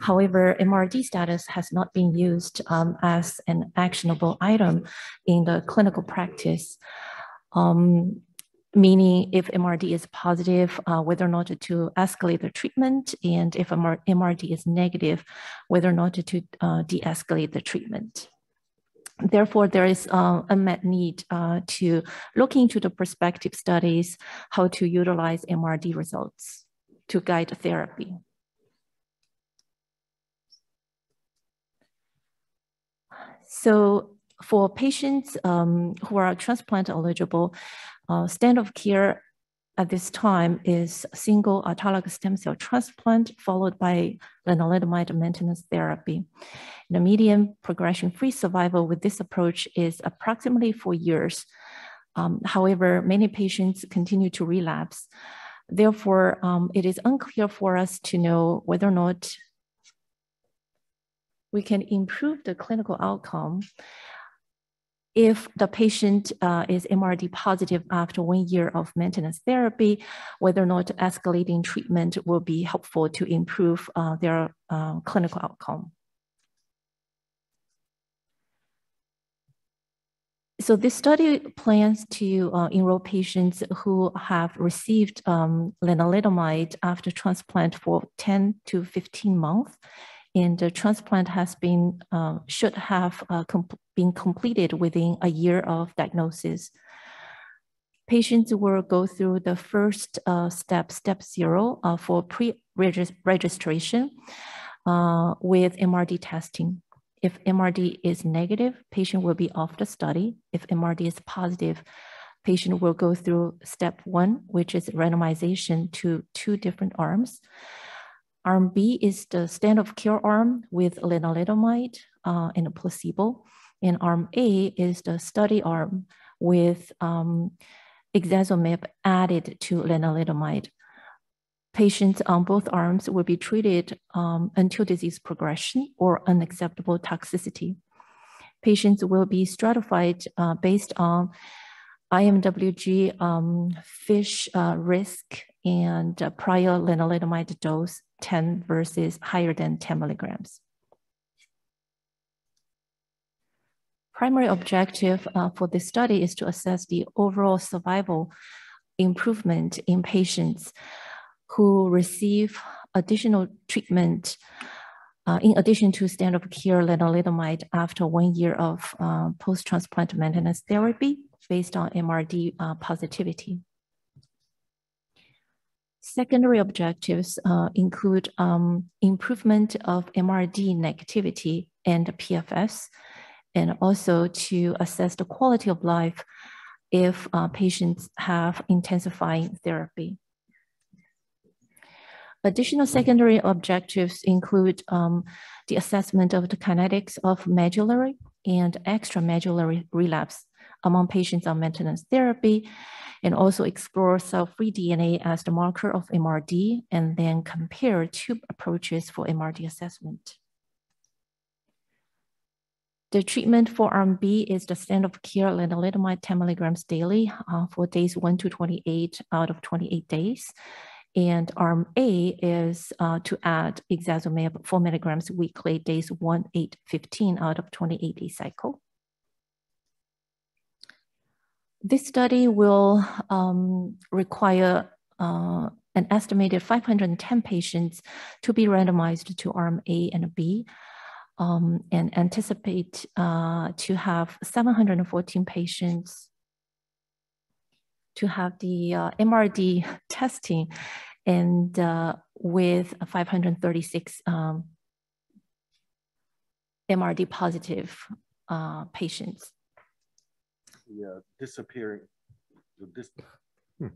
However, MRD status has not been used um, as an actionable item in the clinical practice. Um, meaning if MRD is positive, uh, whether or not to escalate the treatment, and if MRD is negative, whether or not to uh, de-escalate the treatment. Therefore, there is uh, unmet need uh, to look into the prospective studies, how to utilize MRD results to guide therapy. So for patients um, who are transplant eligible, uh, standard of care at this time is single autologous stem cell transplant followed by lenalidomide maintenance therapy. The median progression-free survival with this approach is approximately four years. Um, however, many patients continue to relapse. Therefore, um, it is unclear for us to know whether or not we can improve the clinical outcome if the patient uh, is MRD positive after one year of maintenance therapy, whether or not escalating treatment will be helpful to improve uh, their uh, clinical outcome. So this study plans to uh, enroll patients who have received um, lenalidomide after transplant for 10 to 15 months. And the transplant has been, uh, should have uh, com been completed within a year of diagnosis. Patients will go through the first uh, step, step zero uh, for pre-registration uh, with MRD testing. If MRD is negative, patient will be off the study. If MRD is positive, patient will go through step one, which is randomization to two different arms. Arm B is the standard of care arm with lenalidomide uh, and a placebo. And arm A is the study arm with um, ixazomib added to lenalidomide. Patients on both arms will be treated um, until disease progression or unacceptable toxicity. Patients will be stratified uh, based on IMWG um, FISH uh, risk and uh, prior lenalidomide dose 10 versus higher than 10 milligrams. Primary objective uh, for this study is to assess the overall survival improvement in patients who receive additional treatment uh, in addition to standard of care lenalidomide after one year of uh, post-transplant maintenance therapy based on MRD uh, positivity. Secondary objectives uh, include um, improvement of MRD negativity and PFS, and also to assess the quality of life if uh, patients have intensifying therapy. Additional secondary objectives include um, the assessment of the kinetics of medullary and extramedullary relapse among patients on maintenance therapy, and also explore cell-free DNA as the marker of MRD, and then compare two approaches for MRD assessment. The treatment for arm B is the standard of care lenalidomide 10 milligrams daily uh, for days 1 to 28 out of 28 days. And arm A is uh, to add ixazomib 4 milligrams weekly, days 1, 8, 15 out of 28 day cycle. This study will um, require uh, an estimated 510 patients to be randomized to arm A and B um, and anticipate uh, to have 714 patients to have the uh, MRD testing and uh, with 536 um, MRD positive uh, patients. The uh, disappearing, the, dis hmm.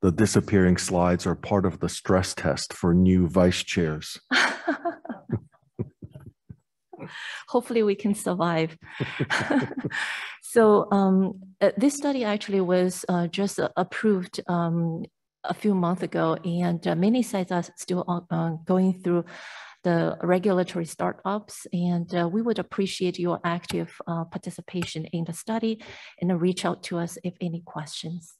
the disappearing slides are part of the stress test for new vice chairs. Hopefully we can survive. so um, uh, this study actually was uh, just uh, approved um, a few months ago, and uh, many sites are still uh, going through the regulatory startups, and uh, we would appreciate your active uh, participation in the study and reach out to us if any questions.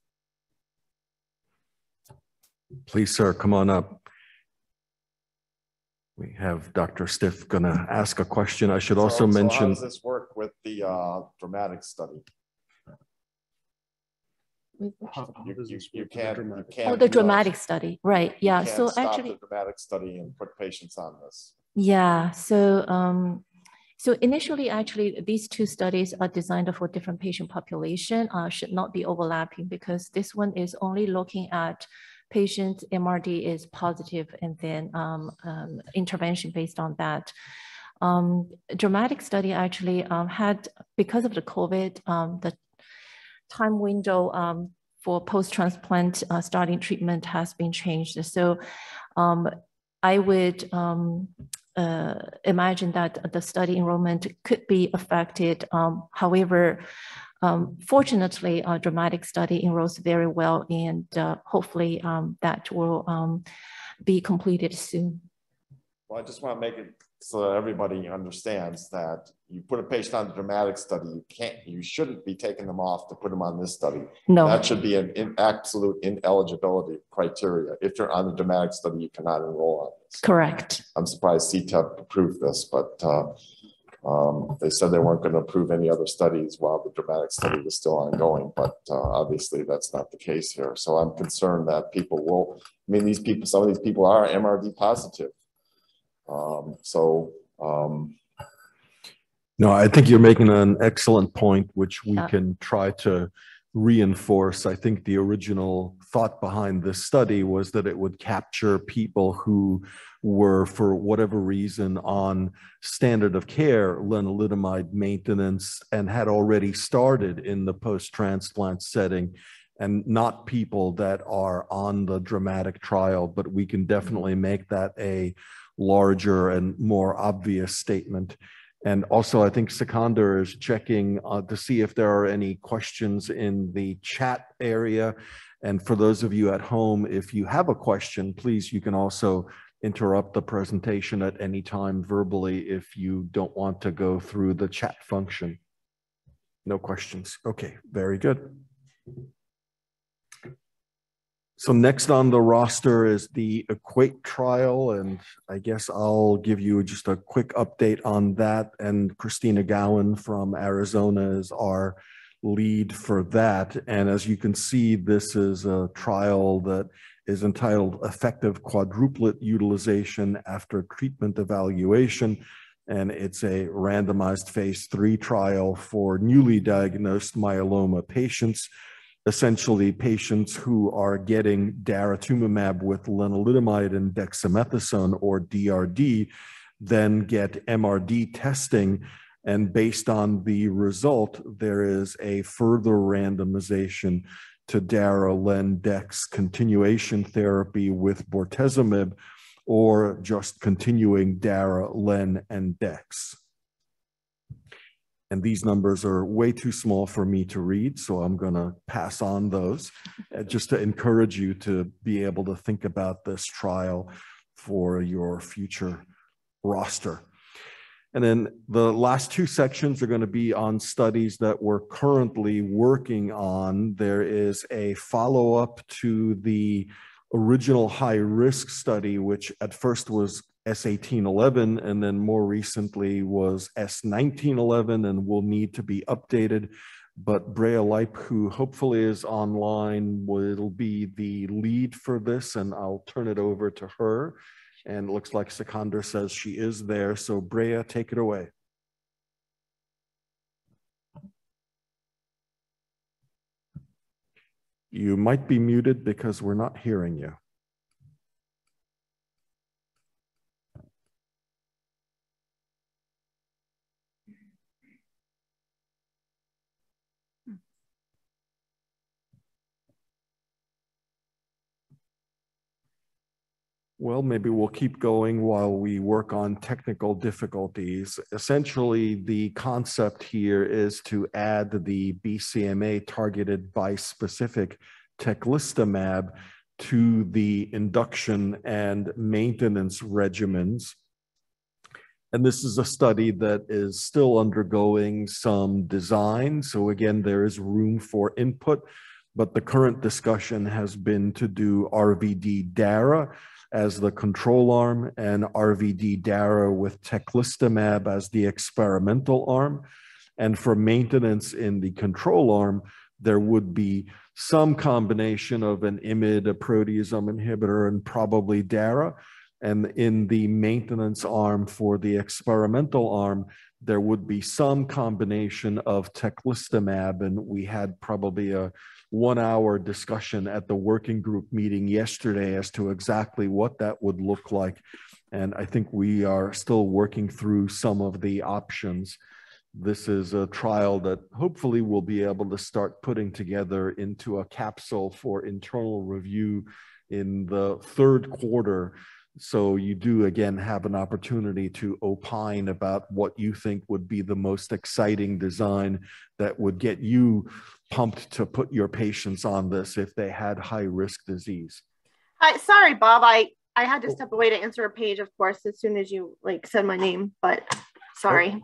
Please, sir, come on up. We have Dr. Stiff gonna ask a question. I should also so, mention. So how does this work with the uh, DRAMMATIC study? You, you, you can't, you can't. Oh, the DRAMMATIC study, right, yeah, so stop actually. the DRAMMATIC study and put patients on this. Yeah, so, um, so initially, actually, these two studies are designed for different patient population, uh, should not be overlapping because this one is only looking at patients MRD is positive and then um, um, intervention based on that. Um, DRAMMATIC study actually um, had, because of the COVID, um, the time window um, for post-transplant uh, starting treatment has been changed. So um, I would um, uh, imagine that the study enrollment could be affected. Um, however, Um, fortunately, a DRAMMATIC study enrolls very well, and uh, hopefully um, that will be completed soon. Well, I just want to make it so that everybody understands that you put a patient on the DRAMMATIC study, you can't, you shouldn't be taking them off to put them on this study. No, That should be an in- absolute ineligibility criteria. If you're on the DRAMMATIC study, you cannot enroll on this. correct. I'm surprised CTEP approved this, but uh, um, they said they weren't going to approve any other studies while the DRAMMATIC study was still ongoing, but uh, obviously that's not the case here. So I'm concerned that people will, I mean, these people, some of these people are MRD positive. Um, So um, No, I think you're making an excellent point, which we Yeah. can try to reinforce. I think the original thought behind this study was that it would capture people who were, for whatever reason, on standard of care lenalidomide maintenance and had already started in the post-transplant setting and not people that are on the DRAMMATIC trial, but we can definitely make that a larger and more obvious statement. And also, I think Sikander is checking uh, to see if there are any questions in the chat area. And for those of you at home, if you have a question, please, you can also interrupt the presentation at any time verbally if you don't want to go through the chat function. No questions. Okay, very good. So next on the roster is the Equate trial, and I guess I'll give you just a quick update on that. And Christina Gowan from Arizona is our lead for that. And as you can see, this is a trial that is entitled Effective Quadruplet Utilization After Treatment Evaluation. And it's a randomized phase three trial for newly diagnosed myeloma patients essentially patients who are getting daratumumab with lenalidomide and dexamethasone or DRD then get MRD testing. And based on the result, there is a further randomization to dara len dex continuation therapy with bortezomib or just continuing dara len and dex. And these numbers are way too small for me to read, so I'm going to pass on those uh, just to encourage you to be able to think about this trial for your future roster. And then the last two sections are going to be on studies that we're currently working on. There is a follow-up to the original high-risk study, which at first was S1811 and then more recently was S1911 and will need to be updated. But Brea Lipe, who hopefully is online, will be the lead for this and I'll turn it over to her. And it looks like Sikander says she is there. So Brea, take it away. You might be muted because we're not hearing you. Well, maybe we'll keep going while we work on technical difficulties. Essentially, the concept here is to add the BCMA targeted bispecific teclistamab to the induction and maintenance regimens. And this is a study that is still undergoing some design. So again, there is room for input, but the current discussion has been to do RVD DARA, as the control arm and RVD Dara with teclistamab as the experimental arm. And for maintenance in the control arm, there would be some combination of an IMiD, a proteasome inhibitor, and probably DARA. And in the maintenance arm for the experimental arm, there would be some combination of teclistamab, and we had probably a one hour discussion at the working group meeting yesterday as to exactly what that would look like. And I think we are still working through some of the options. This is a trial that hopefully we'll be able to start putting together into a capsule for internal review in the third quarter So you do again have an opportunity to opine about what you think would be the most exciting design that would get you pumped to put your patients on this if they had high risk disease. Hi, sorry, Bob. I I had to Oh. step away to answer a page, of course, as soon as you like said my name. But sorry.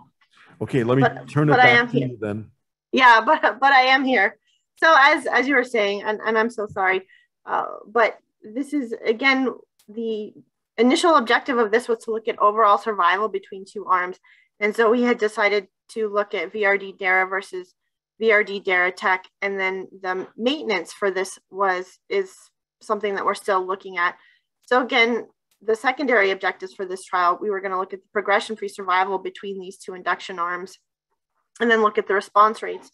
Okay, let me But- turn it but I am back to here. you then. Yeah, but but I am here. So as as you were saying, and, and I'm so sorry, uh, but this is again the initial objective of this was to look at overall survival between two arms, and so we had decided to look at VRD Dara versus VRD Daratech, and then the maintenance for this was is something that we're still looking at. So again, the secondary objectives for this trial, we were going to look at the progression-free survival between these two induction arms and then look at the response rates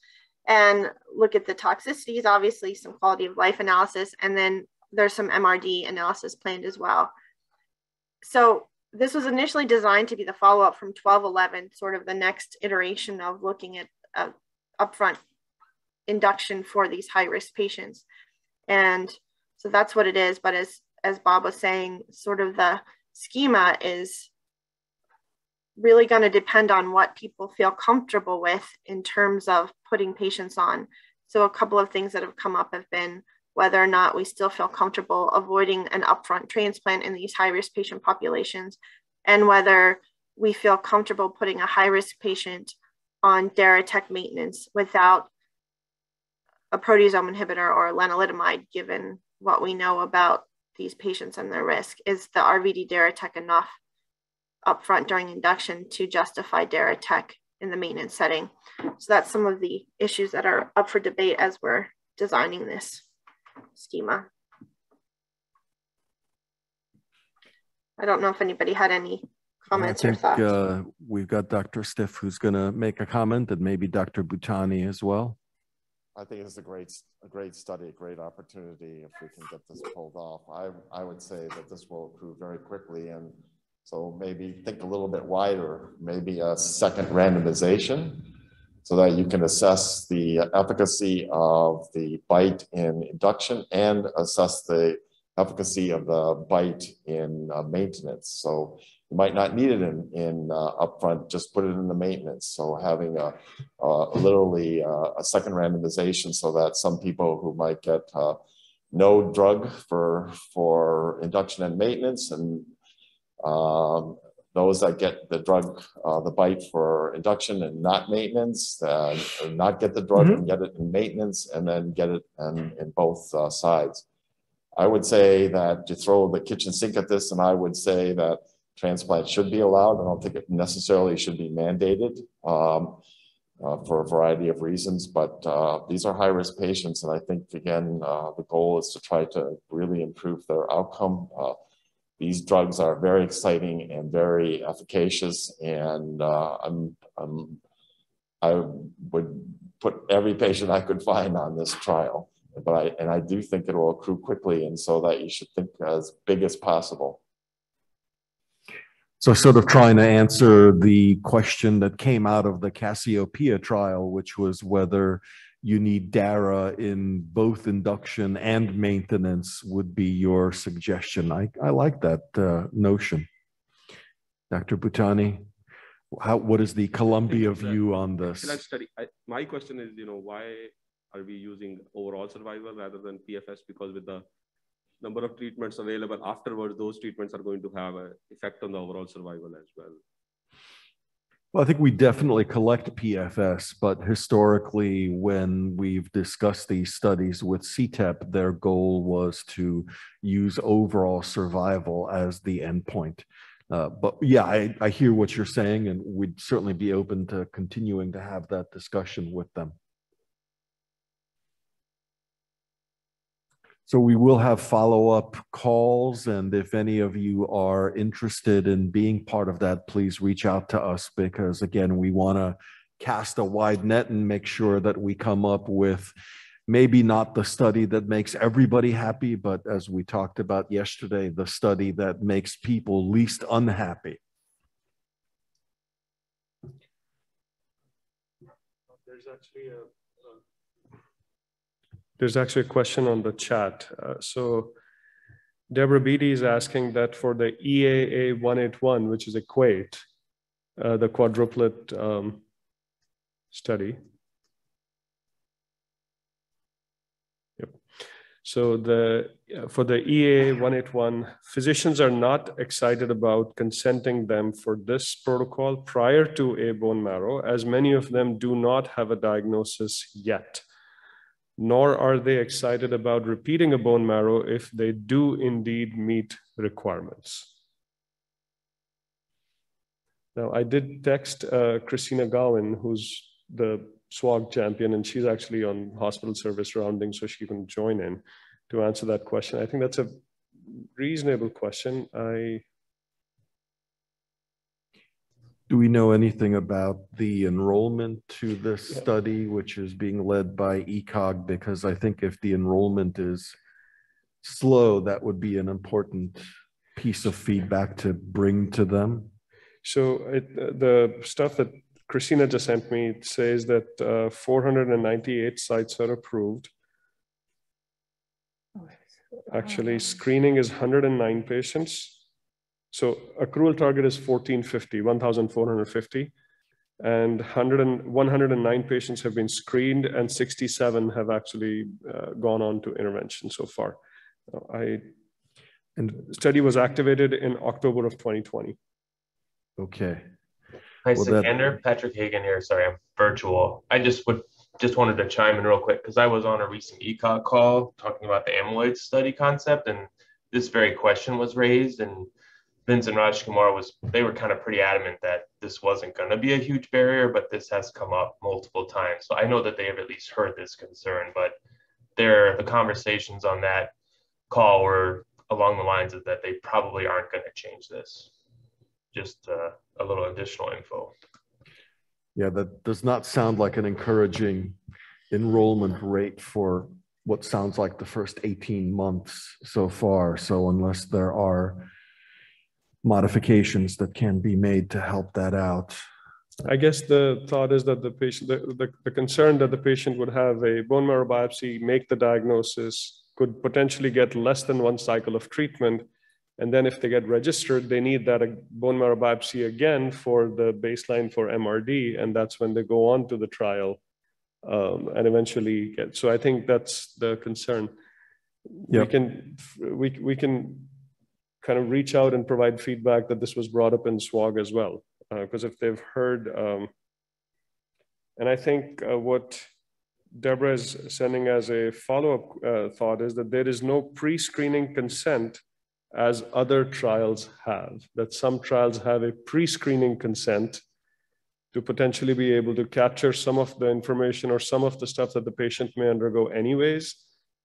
and look at the toxicities, obviously some quality of life analysis, and then there's some MRD analysis planned as well. So this was initially designed to be the follow-up from 1211, sort of the next iteration of looking at uh, upfront induction for these high-risk patients. And so that's what it is. But as, as Bob was saying, sort of the schema is really going to depend on what people feel comfortable with in terms of putting patients on. So a couple of things that have come up have been whether or not we still feel comfortable avoiding an upfront transplant in these high risk patient populations, and whether we feel comfortable putting a high risk patient on Daratech maintenance without a proteasome inhibitor or lenalidomide, given what we know about these patients and their risk. Is the RVD Daratech enough upfront during induction to justify Daratech in the maintenance setting? So that's some of the issues that are up for debate as we're designing this schema. I don't know if anybody had any comments I or think, thoughts. uh, We've got Dr. Stiff who's going to make a comment and maybe Dr. Bhutani as well. I think it's a great, a great study, a great opportunity if we can get this pulled off. I, I would say that this will accrue very quickly and so maybe think a little bit wider, maybe a second randomization so that you can assess the efficacy of the bite in induction and assess the efficacy of the bite in uh, maintenance. So you might not need it in, in uh, upfront, just put it in the maintenance. So having a, uh, literally uh, a second randomization so that some people who might get uh, no drug for, for induction and maintenance and um, those that get the drug, uh, the bite for induction and not maintenance, uh, not get the drug and get it in maintenance and then get it in, in both uh, sides. I would say that to throw the kitchen sink at this, and I would say that transplant should be allowed. I don't think it necessarily should be mandated um, uh, for a variety of reasons, but uh, these are high-risk patients, and I think again uh, the goal is to try to really improve their outcome. Uh, these drugs are very exciting and very efficacious, and uh, I'm, I'm I would put every patient I could find on this trial. But I and I do think it will accrue quickly, and so that you should think as big as possible. So sort of trying to answer the question that came out of the Cassiopeia trial, which was whether you need DARA in both induction and maintenance would be your suggestion. I, I like that uh, notion. Dr. Bhutani, how, what is the Columbia view on this? Excellent study. I, my question is, you know, why are we using overall survival rather than PFS? Because with the number of treatments available afterwards, those treatments are going to have an effect on the overall survival as well. Well, I think we definitely collect PFS, but historically, when we've discussed these studies with CTEP, their goal was to use overall survival as the endpoint. Uh, but yeah, I, I hear what you're saying, and we'd certainly be open to continuing to have that discussion with them. So we will have follow-up calls, and if any of you are interested in being part of that, please reach out to us because again, we want to cast a wide net and make sure that we come up with maybe not the study that makes everybody happy, but as we talked about yesterday, the study that makes people least unhappy. There's actually a, there's actually a question on the chat. Uh, so Deborah Beatty is asking that for the EAA 181, which is equate, uh, the quadruplet um, study. Yep. So the for the EA 181, physicians are not excited about consenting them for this protocol prior to a bone marrow, as many of them do not have a diagnosis yet. Nor are they excited about repeating a bone marrow if they do indeed meet requirements. Now, I did text uh, Christina Gowan, who's the SWOG champion, and she's actually on hospital service rounding, so she can join in to answer that question. I think that's a reasonable question. I Do we know anything about the enrollment to this Yeah. study, which is being led by ECOG? Because I think if the enrollment is slow, that would be an important piece of feedback to bring to them. So it, the stuff that Christina just sent me says that uh, 498 sites are approved. Actually, screening is 109 patients. So accrual target is 1450, 1,450. And 100 and 109 patients have been screened and 67 have actually uh, gone on to intervention so far. I, and study was activated in October of 2020. Okay. Hi, Well, that- Patrick Hagen here. Sorry, I'm virtual. I just would just wanted to chime in real quick because I was on a recent ECOG call talking about the amyloid study concept, and this very question was raised. And Vincent Rajkumar was they were kind of pretty adamant that this wasn't going to be a huge barrier, but this has come up multiple times. So I know that they have at least heard this concern, but there the conversations on that call were along the lines of that they probably aren't going to change this. Just uh, a little additional info. Yeah, that does not sound like an encouraging enrollment rate for what sounds like the first 18 months so far. So unless there are modifications that can be made to help that out. I guess the thought is that the patient, the, the, the concern that the patient would have a bone marrow biopsy, make the diagnosis, could potentially get less than one cycle of treatment. And then if they get registered, they need that uh, bone marrow biopsy again for the baseline for MRD. And that's when they go on to the trial um, and eventually get. So I think that's the concern. We can, we, we can kind of reach out and provide feedback that this was brought up in SWOG as well. Because if they've heard, um, and I think uh, what Deborah is sending as a follow-up uh, thought is that there is no pre-screening consent as other trials have, that some trials have a pre-screening consent to potentially be able to capture some of the information or some of the stuff that the patient may undergo anyways,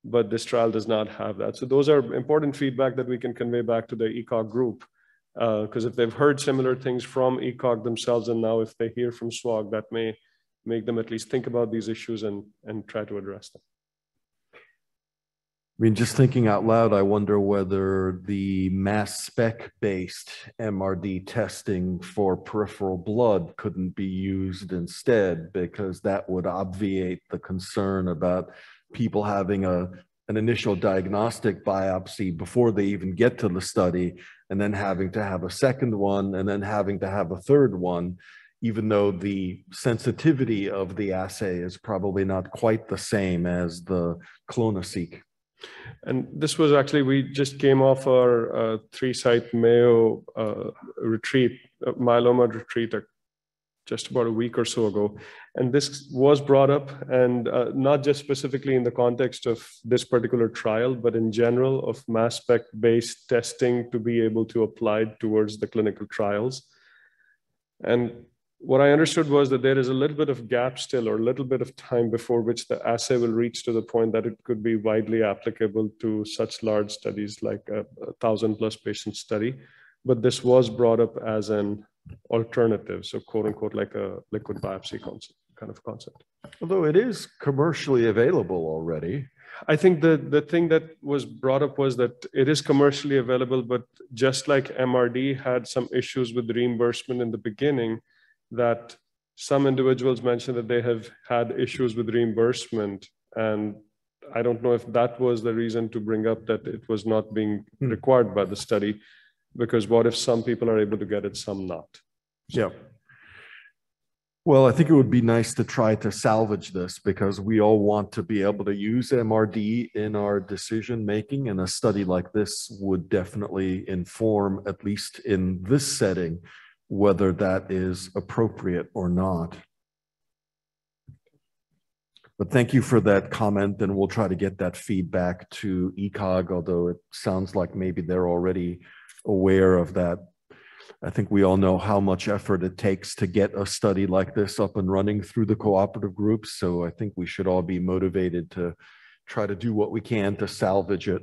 but this trial does not have that. So those are important feedback that we can convey back to the ECOG group because uh, if they've heard similar things from ECOG themselves, and now if they hear from SWOG, that may make them at least think about these issues and, and try to address them. I mean, just thinking out loud, I wonder whether the mass spec based MRD testing for peripheral blood couldn't be used instead, because that would obviate the concern about people having a, an initial diagnostic biopsy before they even get to the study, and then having to have a second one, and then having to have a third one, even though the sensitivity of the assay is probably not quite the same as the clonoSEQ. And this was actually, we just came off our uh, three site Mayo uh, retreat, uh, myeloma retreat, just about a week or so ago. And this was brought up, and uh, not just specifically in the context of this particular trial, but in general of mass spec based testing to be able to apply towards the clinical trials. And what I understood was that there is a little bit of gap still, or a little bit of time before which the assay will reach to the point that it could be widely applicable to such large studies like a, a thousand plus patient study. But this was brought up as an alternative, so quote unquote, like a liquid biopsy concept, kind of concept. Although it is commercially available already. I think the, the thing that was brought up was that it is commercially available, but just like MRD had some issues with reimbursement in the beginning, that some individuals mentioned that they have had issues with reimbursement and I don't know if that was the reason to bring up that it was not being Hmm. required by the study, because what if some people are able to get it, some not? Yeah. Well, I think it would be nice to try to salvage this because we all want to be able to use MRD in our decision making. And a study like this would definitely inform, at least in this setting, whether that is appropriate or not. But thank you for that comment and we'll try to get that feedback to ECOG, although it sounds like maybe they're already aware of that I think we all know how much effort it takes to get a study like this up and running through the cooperative groups. So I think we should all be motivated to try to do what we can to salvage it.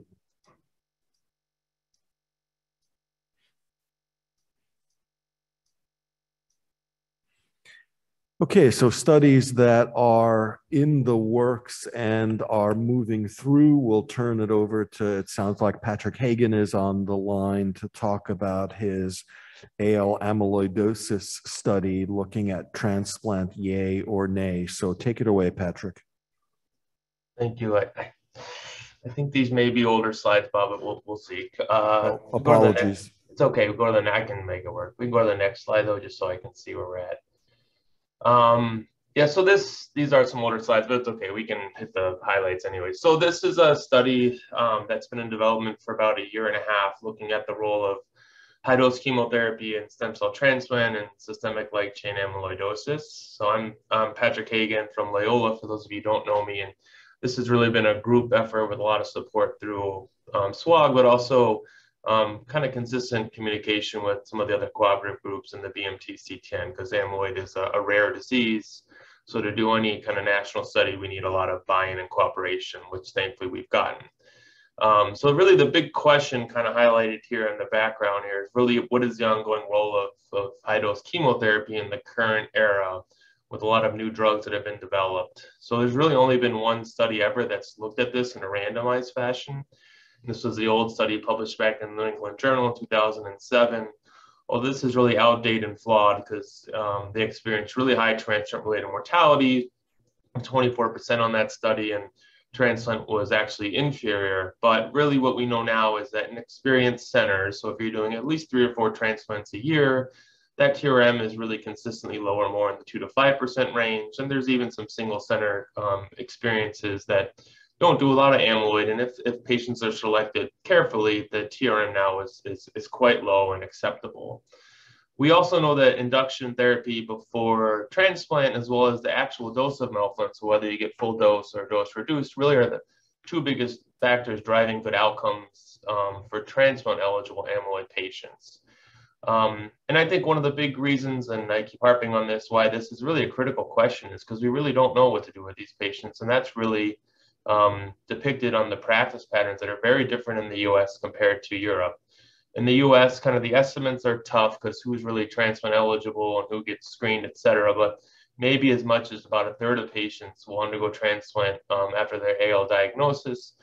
Okay, so studies that are in the works and are moving through, we'll turn it over to, it sounds like Patrick Hagen is on the line to talk about his AL amyloidosis study looking at transplant yay or nay. So take it away, Patrick. Thank you. I, I, think these may be older slides, Bob, but we'll, we'll see. Uh, Oh, Apologies. It's okay. We go to the, I can make it work. We can go to the next slide though, just so I can see where we're at. Um, yeah, so this, these are some older slides, but it's okay. We can hit the highlights anyway. So this is a study um, that's been in development for about a year and a half, looking at the role of high dose chemotherapy and stem cell transplant and systemic light chain amyloidosis. So I'm, I'm Patrick Hagen from Loyola, for those of you who don't know me. And this has really been a group effort with a lot of support through um, SWOG, but also um, kind of consistent communication with some of the other cooperative groups in the BMT CTN because amyloid is a, a rare disease. So to do any kind of national study, we need a lot of buy-in and cooperation, which thankfully we've gotten. Um, so really the big question kind of highlighted here in the background here is really what is the ongoing role of, of high dose chemotherapy in the current era with a lot of new drugs that have been developed. So there's really only been one study ever that's looked at this in a randomized fashion. This was the old study published back in the New England Journal in 2007. Well, this is really outdated and flawed because um, they experienced really high transplant-related mortality, 24% on that study, and transplant was actually inferior. But really what we know now is that in experienced centers, so if you're doing at least three or four transplants a year, that TRM is really consistently lower, more in the two to 5% range. And there's even some single center um, experiences that don't do a lot of amyloid. And if, if patients are selected carefully, the TRM now is, is, is quite low and acceptable. We also know that induction therapy before transplant, as well as the actual dose of melphalan, so whether you get full dose or dose reduced, really are the two biggest factors driving good outcomes um, for transplant eligible amyloid patients. Um, and I think one of the big reasons, and I keep harping on this, why this is really a critical question is because we really don't know what to do with these patients. And that's really um, depicted on the practice patterns that are very different in the US compared to Europe. In the US, kind of the estimates are tough because who's really transplant eligible and who gets screened, et cetera. But maybe as much as about a third of patients will undergo transplant um, after their AL diagnosis.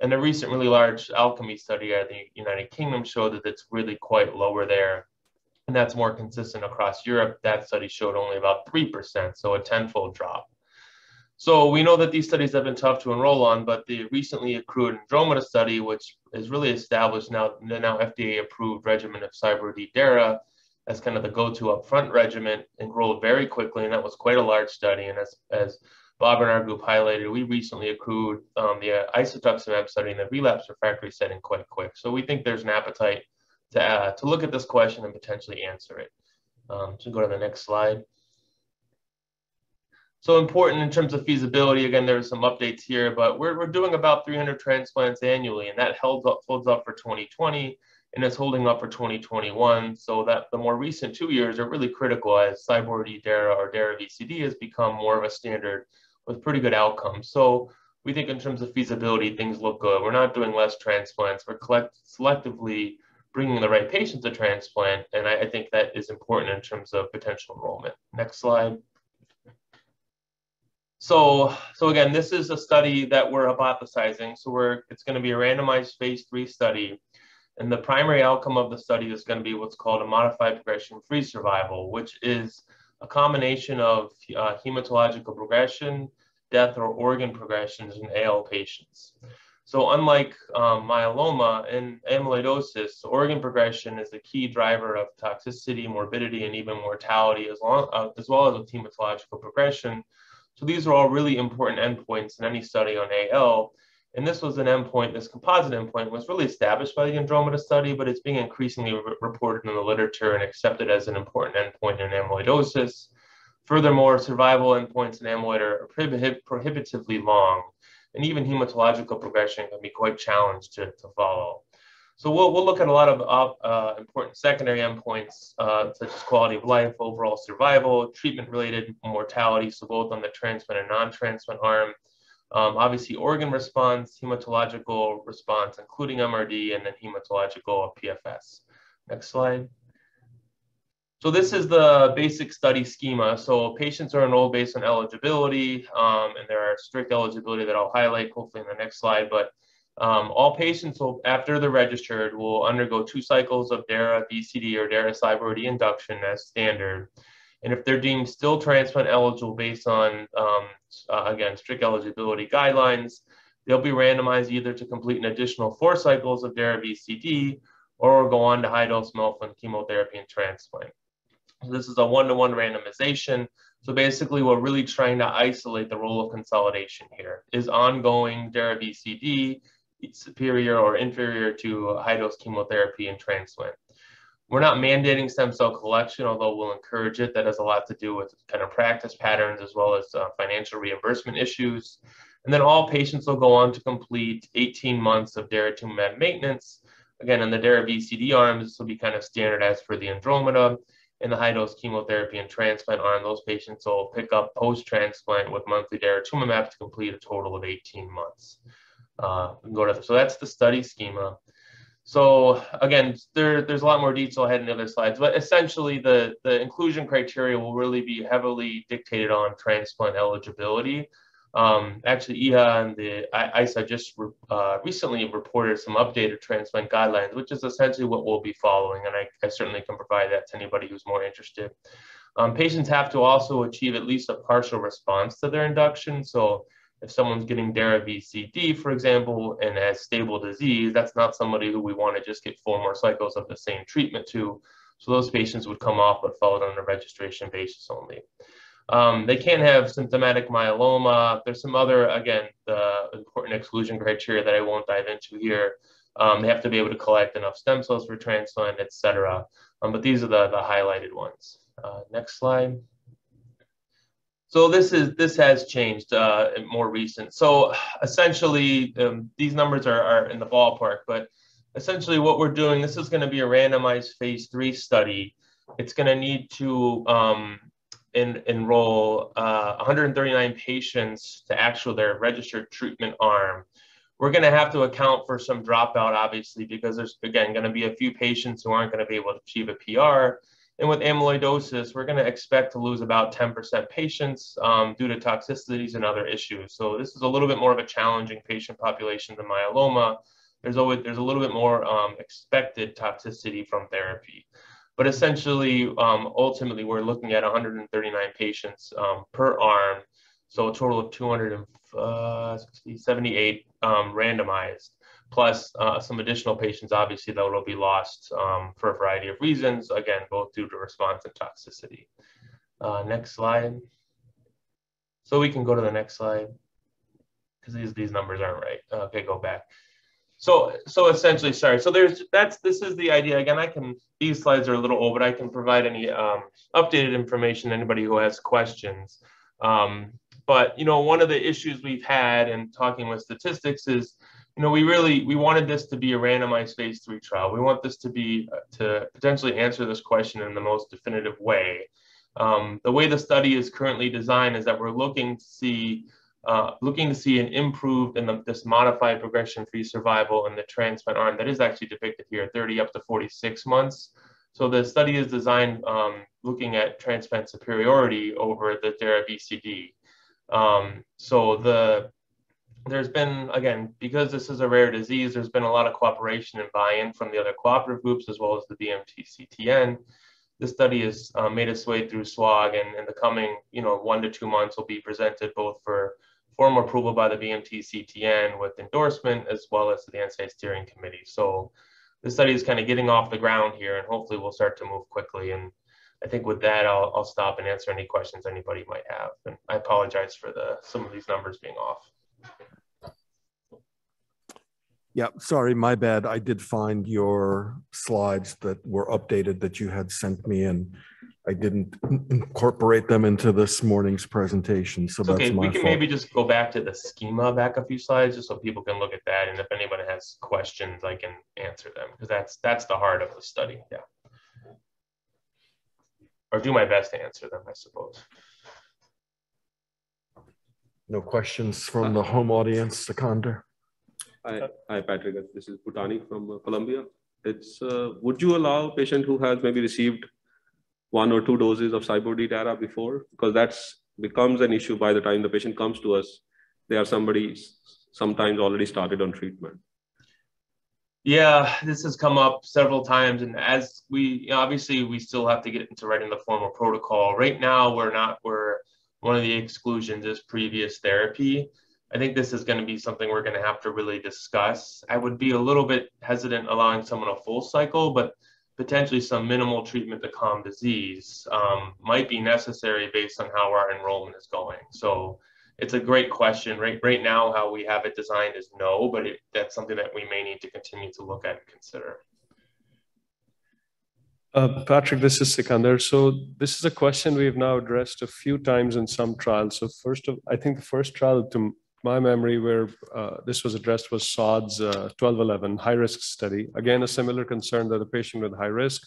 And a recent really large alchemy study out of the United Kingdom showed that it's really quite lower there. And that's more consistent across Europe. That study showed only about 3%, so a tenfold drop. So we know that these studies have been tough to enroll on, but the recently accrued Andromeda study, which is really established now, the now FDA approved regimen of CyBorD-Dara as kind of the go-to upfront regimen, enrolled very quickly, and that was quite a large study. And as, as Bob and our group highlighted, we recently accrued um, the uh, isatuximab study in the relapse refractory setting quite quick. So we think there's an appetite to, uh, to look at this question and potentially answer it. Um, so go to the next slide. So important in terms of feasibility, again, there's some updates here, but we're, we're doing about 300 transplants annually, and that held up, holds up for 2020, and it's holding up for 2021. So that the more recent two years are really critical as CyBorD DARA or DARA VCD has become more of a standard with pretty good outcomes. So we think in terms of feasibility, things look good. We're not doing less transplants. We're collect selectively bringing the right patients to transplant, and I, I think that is important in terms of potential enrollment. Next slide. So, so again, this is a study that we're hypothesizing. So we're, it's going to be a randomized phase three study. And the primary outcome of the study is going to be what's called a modified progression-free survival, which is a combination of uh, hematological progression death or organ progressions in AL patients. So unlike um, myeloma and amyloidosis, organ progression is the key driver of toxicity, morbidity, and even mortality, as, long, uh, as well as with hematological progression. So these are all really important endpoints in any study on AL. And this was an endpoint, this composite endpoint was really established by the Andromeda study, but it's being increasingly re reported in the literature and accepted as an important endpoint in amyloidosis. Furthermore, survival endpoints in amyloid are prohib prohibitively long and even hematological progression can be quite challenged to, to follow. So we'll, we'll look at a lot of uh, uh, important secondary endpoints, uh, such as quality of life, overall survival, treatment-related mortality, so both on the transplant and non-transplant arm, um, obviously organ response, hematological response, including MRD, and then hematological PFS. Next slide. So this is the basic study schema. So patients are enrolled based on eligibility, um, and there are strict eligibility that I'll highlight hopefully in the next slide. But um, all patients, will, after they're registered, will undergo two cycles of DARA, VCD, or DARA CyBorD induction as standard. And if they're deemed still transplant eligible based on, um, uh, again, strict eligibility guidelines, they'll be randomized either to complete an additional four cycles of DARA VCD or go on to high dose melphalan chemotherapy and transplant. This is a one-to-one randomization. So basically, we're really trying to isolate the role of consolidation here. Is ongoing DARA-VCD superior or inferior to high-dose chemotherapy and transplant? We're not mandating stem cell collection, although we'll encourage it. That has a lot to do with kind of practice patterns as well as uh, financial reimbursement issues. And then all patients will go on to complete 18 months of daratumumab maintenance. Again, in the DARA-VCD arms, this will be kind of standardized for the Andromeda in the high dose chemotherapy and transplant arm, those patients will pick up post transplant with monthly daratumumab to complete a total of 18 months. Uh, go to so that's the study schema. So again, there, there's a lot more detail ahead in the other slides, but essentially the, the inclusion criteria will really be heavily dictated on transplant eligibility. Um, actually, EHA and the ISA just re, uh, recently reported some updated transplant guidelines, which is essentially what we'll be following. And I, I certainly can provide that to anybody who's more interested. Um, patients have to also achieve at least a partial response to their induction. So if someone's getting DARA-VCD, for example, and has stable disease, that's not somebody who we want to just get four more cycles of the same treatment to. So those patients would come off but followed on a registration basis only. Um, they can have symptomatic myeloma. There's some other, again, the important exclusion criteria that I won't dive into here. Um, they have to be able to collect enough stem cells for transplant, et cetera. Um, but these are the, the highlighted ones. Uh, next slide. So this is this has changed uh, more recent. So essentially, um, these numbers are, are in the ballpark, but essentially what we're doing, this is going to be a randomized phase three study. It's going to need to um, in, enroll uh, 139 patients to actual their registered treatment arm. We're going to have to account for some dropout, obviously, because there's, again, going to be a few patients who aren't going to be able to achieve a PR. And with amyloidosis, we're going to expect to lose about 10% patients um, due to toxicities and other issues. So this is a little bit more of a challenging patient population than myeloma. There's always there's a little bit more um, expected toxicity from therapy. But essentially, um, ultimately, we're looking at 139 patients um, per arm, so a total of 278 uh, um, randomized, plus uh, some additional patients, obviously, that will be lost um, for a variety of reasons, again, both due to response and toxicity. Uh, next slide. So we can go to the next slide because these, these numbers aren't right. Okay, go back. So, so essentially, sorry. So there's that's this is the idea. Again, I can these slides are a little old, but I can provide any um, updated information anybody who has questions. Um, but you know, one of the issues we've had in talking with statistics is, you know, we really we wanted this to be a randomized phase three trial. We want this to be uh, to potentially answer this question in the most definitive way. Um, the way the study is currently designed is that we're looking to see uh, looking to see an improved in the, this modified progression-free survival in the transplant arm that is actually depicted here, 30 up to 46 months. So the study is designed um, looking at transplant superiority over the DARA-VCD. Um, so the there's been, again, because this is a rare disease, there's been a lot of cooperation and buy-in from the other cooperative groups as well as the BMTCTN. This study has uh, made its way through SWOG and in the coming, you know, one to two months will be presented both for formal approval by the BMTCTN with endorsement as well as the NSAID steering committee. So the study is kind of getting off the ground here and hopefully we'll start to move quickly. And I think with that, I'll, I'll stop and answer any questions anybody might have. And I apologize for the some of these numbers being off. Yeah, sorry, my bad. I did find your slides that were updated that you had sent me and I didn't incorporate them into this morning's presentation, so that's Okay, we can fault. maybe just go back to the schema back a few slides, just so people can look at that, and if anybody has questions, I can answer them, because that's, that's the heart of the study, yeah. Or do my best to answer them, I suppose. No questions from the home audience, Sikander? Hi, hi, Patrick. This is Bhutani from uh, Columbia. It's, uh, would you allow a patient who has maybe received one or two doses of CyBorD DARA before? Because that's becomes an issue by the time the patient comes to us. They are somebody sometimes already started on treatment. Yeah, this has come up several times, and as we, you know, obviously, we still have to get into writing the formal protocol. Right now, we're not, we're, one of the exclusions is previous therapy. I think this is gonna be something we're gonna have to really discuss. I would be a little bit hesitant allowing someone a full cycle, but potentially some minimal treatment to calm disease um, might be necessary based on how our enrollment is going. So it's a great question. Right, right now, how we have it designed is no, but it, that's something that we may need to continue to look at and consider. Uh, Patrick, this is Sikander. So this is a question we've now addressed a few times in some trials. So first of, I think the first trial to my memory where uh, this was addressed was SODS uh, 1211 high risk study. Again, a similar concern that a patient with high risk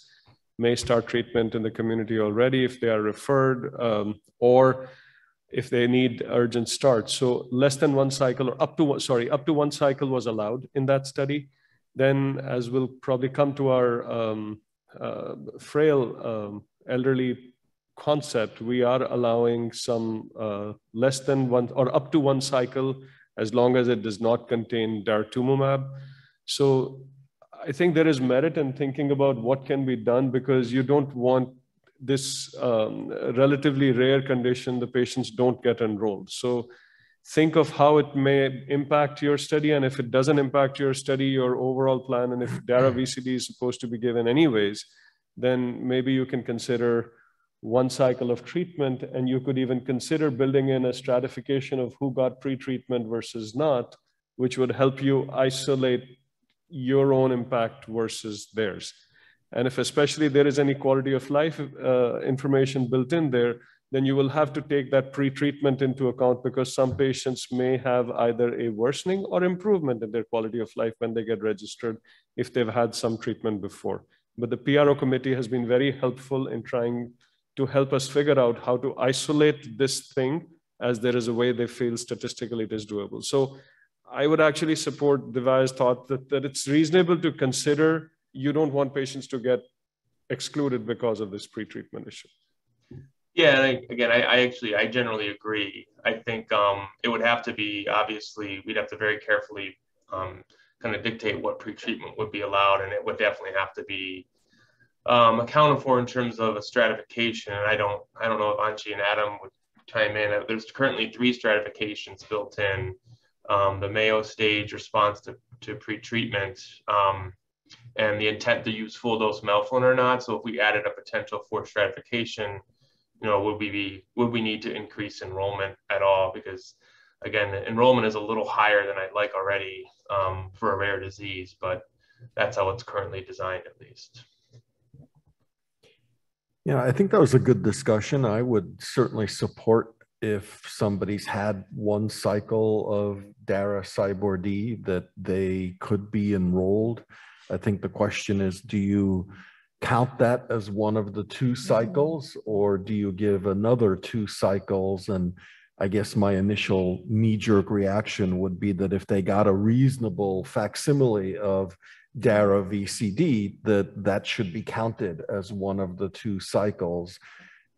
may start treatment in the community already if they are referred um, or if they need urgent start. So less than one cycle or up to one, sorry, up to one cycle was allowed in that study. Then as we'll probably come to our um, uh, frail um, elderly concept, we are allowing some uh, less than one or up to one cycle as long as it does not contain daratumumab. So I think there is merit in thinking about what can be done because you don't want this um, relatively rare condition, the patients don't get enrolled. So think of how it may impact your study. And if it doesn't impact your study, your overall plan, and if DARA VCD is supposed to be given anyways, then maybe you can consider one cycle of treatment. And you could even consider building in a stratification of who got pre-treatment versus not, which would help you isolate your own impact versus theirs. And if especially there is any quality of life uh, information built in there, then you will have to take that pre-treatment into account because some patients may have either a worsening or improvement in their quality of life when they get registered if they've had some treatment before. But the PRO committee has been very helpful in trying to help us figure out how to isolate this thing as there is a way they feel statistically it is doable. So I would actually support Devi's thought that, that it's reasonable to consider you don't want patients to get excluded because of this pre-treatment issue. Yeah, I, again, I, I, actually, I generally agree. I think um, it would have to be, obviously, we'd have to very carefully um, kind of dictate what pre-treatment would be allowed, and it would definitely have to be um, accounted for in terms of a stratification. And I don't, I don't know if Antje and Adam would chime in. There's currently three stratifications built in: um, the Mayo stage response to, to pre-treatment, um, and the intent to use full dose melphalan or not. So if we added a potential for stratification you know, would we be, would we need to increase enrollment at all? Because again, enrollment is a little higher than I'd like already um, for a rare disease, but that's how it's currently designed at least. Yeah, I think that was a good discussion. I would certainly support if somebody's had one cycle of DARA CyBorD that they could be enrolled. I think the question is, do you count that as one of the two cycles or do you give another two cycles? And i guess my initial knee-jerk reaction would be that if they got a reasonable facsimile of dara vcd that that should be counted as one of the two cycles.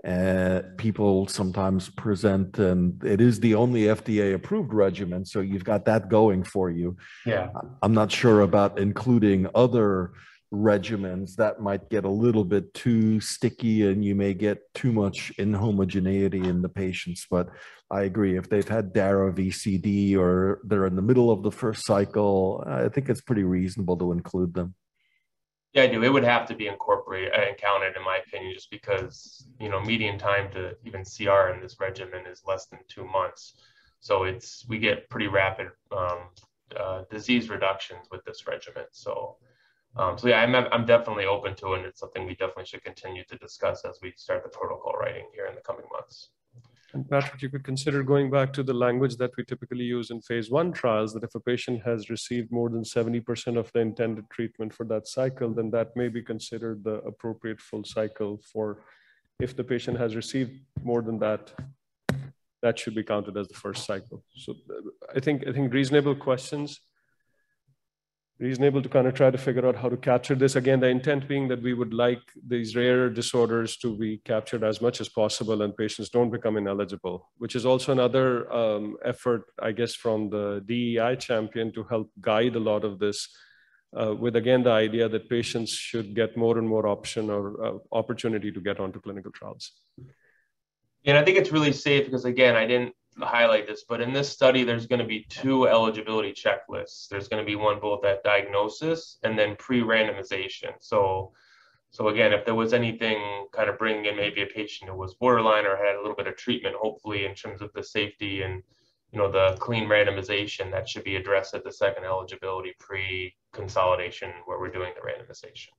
Uh, people sometimes present and it is the only fda approved regimen so you've got that going for you. Yeah. I'm not sure about including other regimens, that might get a little bit too sticky and you may get too much inhomogeneity in the patients. But I agree, if they've had DARA VCD or they're in the middle of the first cycle, I think it's pretty reasonable to include them. Yeah, I do. It would have to be incorporated and counted, in my opinion, just because you know median time to even CR in this regimen is less than two months. So it's we get pretty rapid um, uh, disease reductions with this regimen. So, um, so yeah, I'm I'm definitely open to it, and it's something we definitely should continue to discuss as we start the protocol writing here in the coming months. And Patrick, you could consider going back to the language that we typically use in phase one trials, that if a patient has received more than 70% of the intended treatment for that cycle, then that may be considered the appropriate full cycle for, if the patient has received more than that, that should be counted as the first cycle. So I think, I think reasonable questions reasonable to kind of try to figure out how to capture this. Again, the intent being that we would like these rare disorders to be captured as much as possible and patients don't become ineligible, which is also another um, effort, I guess, from the DEI champion to help guide a lot of this uh, with, again, the idea that patients should get more and more option or uh, opportunity to get onto clinical trials. And I think it's really safe because, again, I didn't highlight this, but in this study, there's going to be two eligibility checklists. There's going to be one both at diagnosis and then pre-randomization. So, so again, if there was anything kind of bringing in maybe a patient who was borderline or had a little bit of treatment, hopefully in terms of the safety and you know the clean randomization, that should be addressed at the second eligibility pre-consolidation where we're doing the randomization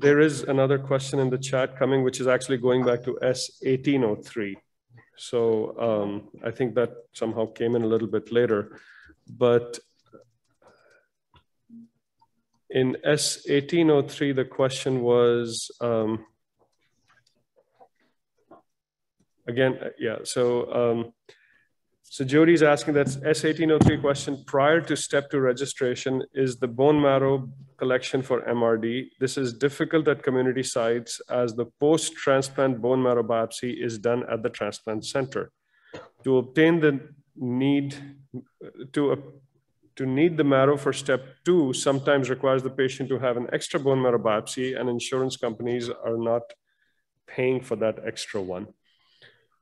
there is another question in the chat coming, which is actually going back to S1803. So um, I think that somehow came in a little bit later. But in S1803, the question was, um, again, yeah, so um, so Jody's asking that S1803 question prior to step two registration is the bone marrow collection for MRD. This is difficult at community sites as the post-transplant bone marrow biopsy is done at the transplant center. To obtain the need to, to need the marrow for step two sometimes requires the patient to have an extra bone marrow biopsy and insurance companies are not paying for that extra one.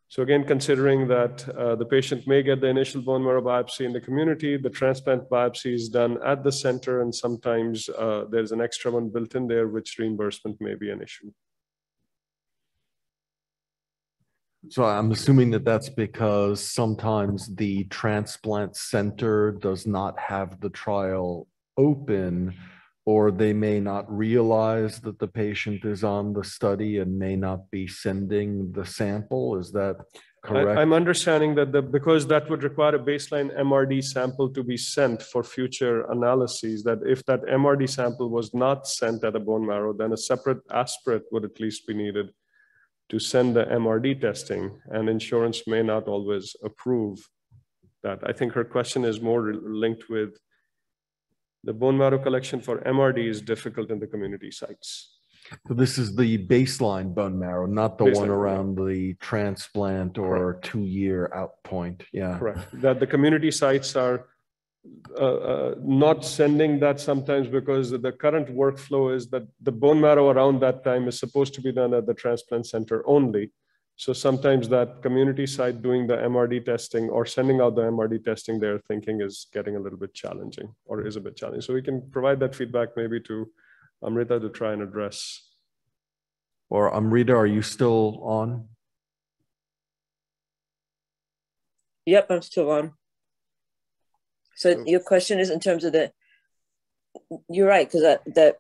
So again, considering that uh, the patient may get the initial bone marrow biopsy in the community, the transplant biopsy is done at the center, and sometimes uh, there's an extra one built in there, which reimbursement may be an issue. So I'm assuming that that's because sometimes the transplant center does not have the trial open or they may not realize that the patient is on the study and may not be sending the sample. Is that correct? I, am understanding that the, because that would require a baseline MRD sample to be sent for future analyses, that if that MRD sample was not sent at a bone marrow, then a separate aspirate would at least be needed to send the MRD testing and insurance may not always approve that. I think her question is more linked with the bone marrow collection for MRD is difficult in the community sites. So this is the baseline bone marrow, not the baseline one around the transplant or two-year out point. Yeah. Correct. That the community sites are uh, uh, not sending that sometimes because the current workflow is that the bone marrow around that time is supposed to be done at the transplant center only. So sometimes that community site doing the MRD testing or sending out the MRD testing they're thinking is getting a little bit challenging or is a bit challenging. So we can provide that feedback maybe to Amrita to try and address. Or Amrita, are you still on? Yep, I'm still on. So oh. your question is in terms of the, you're right, because that, that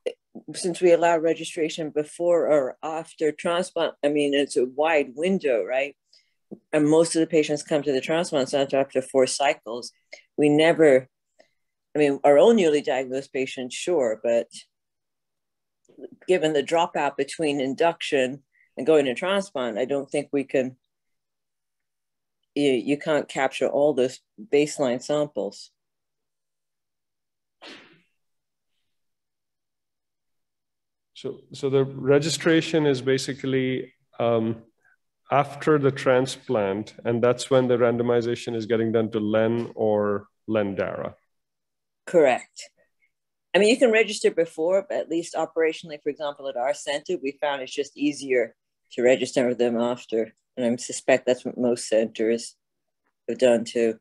since we allow registration before or after transplant, I mean, it's a wide window, right? And most of the patients come to the transplant center after four cycles. We never, I mean, our own newly diagnosed patients, sure, but given the dropout between induction and going to transplant, I don't think we can, you, you can't capture all those baseline samples. So, so the registration is basically um, after the transplant, and that's when the randomization is getting done to LEN or LENDARA. Correct. I mean, you can register before, but at least operationally, for example, at our center, we found it's just easier to register them after. And I suspect that's what most centers have done too.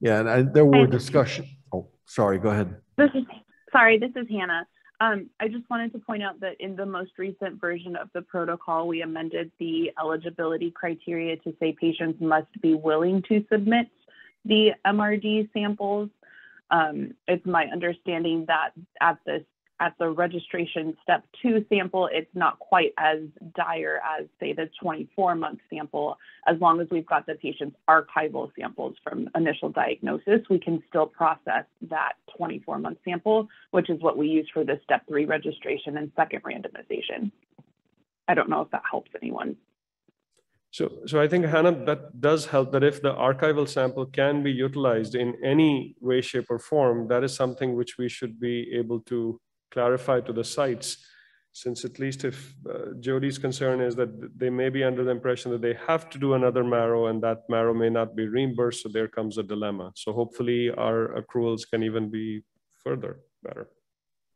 Yeah, and I, there were discussion. Oh, sorry, go ahead. This is sorry, this is Hannah. Um, I just wanted to point out that in the most recent version of the protocol, we amended the eligibility criteria to say patients must be willing to submit the MRD samples. Um, it's my understanding that at this at the registration step two sample, it's not quite as dire as say the 24 month sample. As long as we've got the patient's archival samples from initial diagnosis, we can still process that 24 month sample, which is what we use for the step three registration and second randomization. I don't know if that helps anyone. So, so I think Hannah, that does help that if the archival sample can be utilized in any way, shape or form, that is something which we should be able to clarify to the sites. Since at least if uh, Jody's concern is that they may be under the impression that they have to do another marrow and that marrow may not be reimbursed. So there comes a dilemma. So hopefully our accruals can even be further better.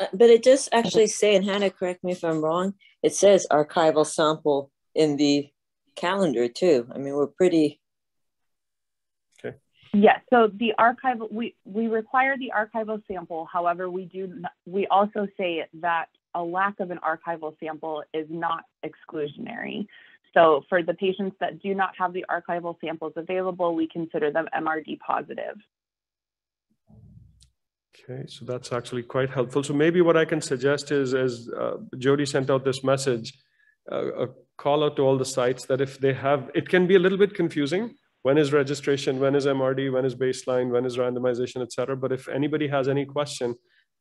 Uh, but it does actually say, and Hannah, correct me if I'm wrong, it says archival sample in the calendar too. I mean, we're pretty. Yes. So the archival, we, we require the archival sample. However, we do, we also say that a lack of an archival sample is not exclusionary. So for the patients that do not have the archival samples available, we consider them MRD positive. Okay, so that's actually quite helpful. So maybe what I can suggest is, as uh, Jody sent out this message, uh, a call out to all the sites that if they have, it can be a little bit confusing. When is registration? When is MRD? When is baseline? When is randomization, et cetera. But if anybody has any question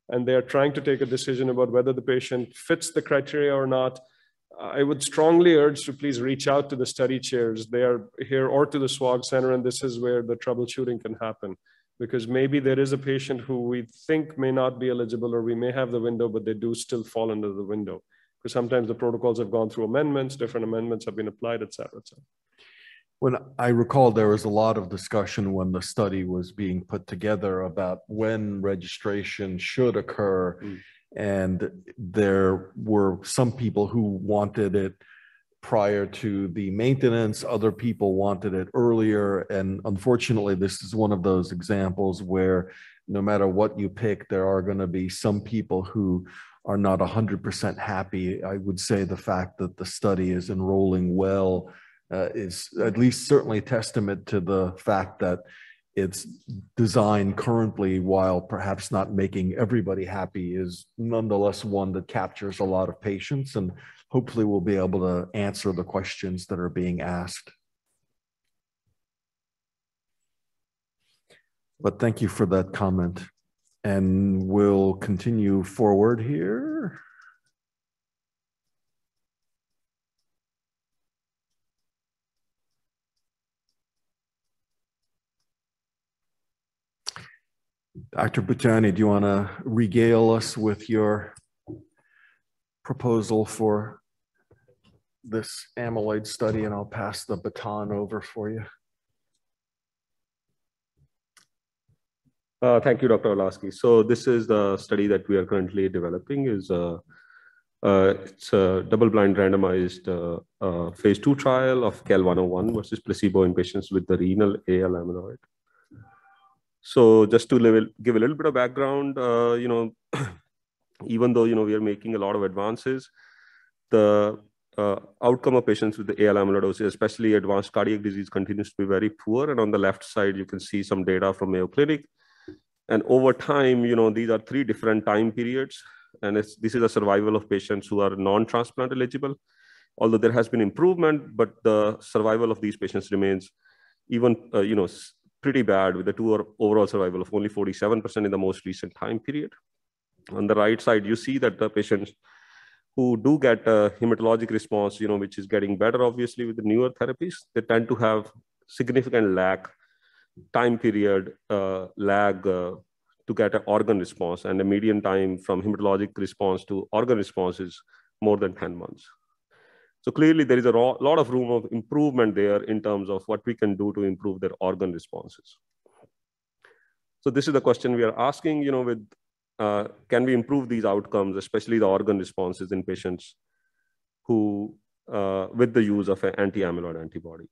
and they're trying to take a decision about whether the patient fits the criteria or not, I would strongly urge to please reach out to the study chairs. They are here or to the SWOG Center, and this is where the troubleshooting can happen. Because maybe there is a patient who we think may not be eligible, or we may have the window, but they do still fall under the window because sometimes the protocols have gone through amendments, different amendments have been applied, et cetera, et cetera. When I recall, there was a lot of discussion when the study was being put together about when registration should occur. Mm. And there were some people who wanted it prior to the maintenance, other people wanted it earlier. And unfortunately, this is one of those examples where no matter what you pick, there are going to be some people who are not 100% happy. I would say the fact that the study is enrolling well uh, is at least certainly testament to the fact that it's designed currently while perhaps not making everybody happy is nonetheless one that captures a lot of patients and hopefully we'll be able to answer the questions that are being asked. But thank you for that comment. And we'll continue forward here. Dr. Bhutani, do you want to regale us with your proposal for this amyloid study and I'll pass the baton over for you. Uh, thank you, Dr. Orlowski. So this is the study that we are currently developing. is uh, uh, It's a double-blind randomized uh, uh, phase two trial of CAEL-101 versus placebo in patients with the renal AL amyloid. So just to level, give a little bit of background, uh, you know, even though, you know, we are making a lot of advances, the outcome of patients with the AL amyloidosis, especially advanced cardiac disease, continues to be very poor. And on the left side, you can see some data from Mayo Clinic and over time, you know, these are three different time periods. And this is a survival of patients who are non-transplant eligible. Although there has been improvement, but the survival of these patients remains even, uh, you know, pretty bad with the two overall survival of only 47% in the most recent time period. On the right side, you see that the patients who do get a hematologic response, you know, which is getting better, obviously, with the newer therapies, they tend to have significant lag, time period uh, lag uh, to get an organ response and the median time from hematologic response to organ response is more than 10 months. So clearly there is a lot of room of improvement there in terms of what we can do to improve their organ responses. So this is the question we are asking, you know, with uh, can we improve these outcomes, especially the organ responses in patients who, uh, with the use of an anti-amyloid antibody?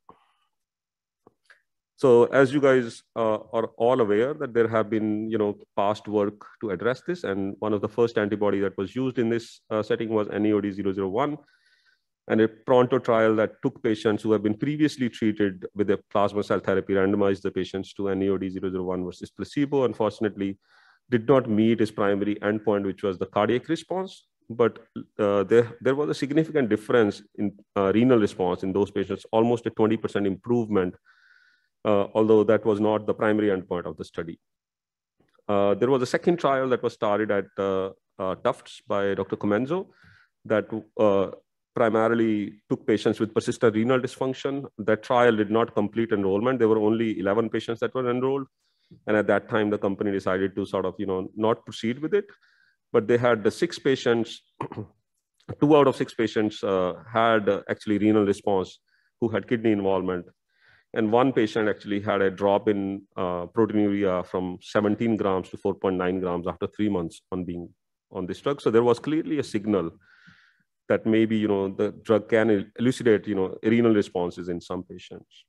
So as you guys uh, are all aware that there have been, you know, past work to address this. And one of the first antibody that was used in this uh, setting was NEOD-001 and a Pronto trial that took patients who have been previously treated with a plasma cell therapy, randomized the patients to NEOD-001 versus placebo. Unfortunately, did not meet its primary endpoint, which was the cardiac response. But uh, there, there was a significant difference in uh, renal response in those patients, almost a 20% improvement, uh, although that was not the primary endpoint of the study. Uh, there was a second trial that was started at uh, uh, Tufts by Dr. Comenzo that primarily took patients with persistent renal dysfunction. That trial did not complete enrollment. There were only 11 patients that were enrolled. And at that time, the company decided to sort of, you know, not proceed with it. But they had the six patients, two out of six patients uh, had actually renal response who had kidney involvement. And one patient actually had a drop in uh, proteinuria from 17 grams to 4.9 grams after three months on being on this drug. So there was clearly a signal that maybe you know the drug can elucidate you know renal responses in some patients.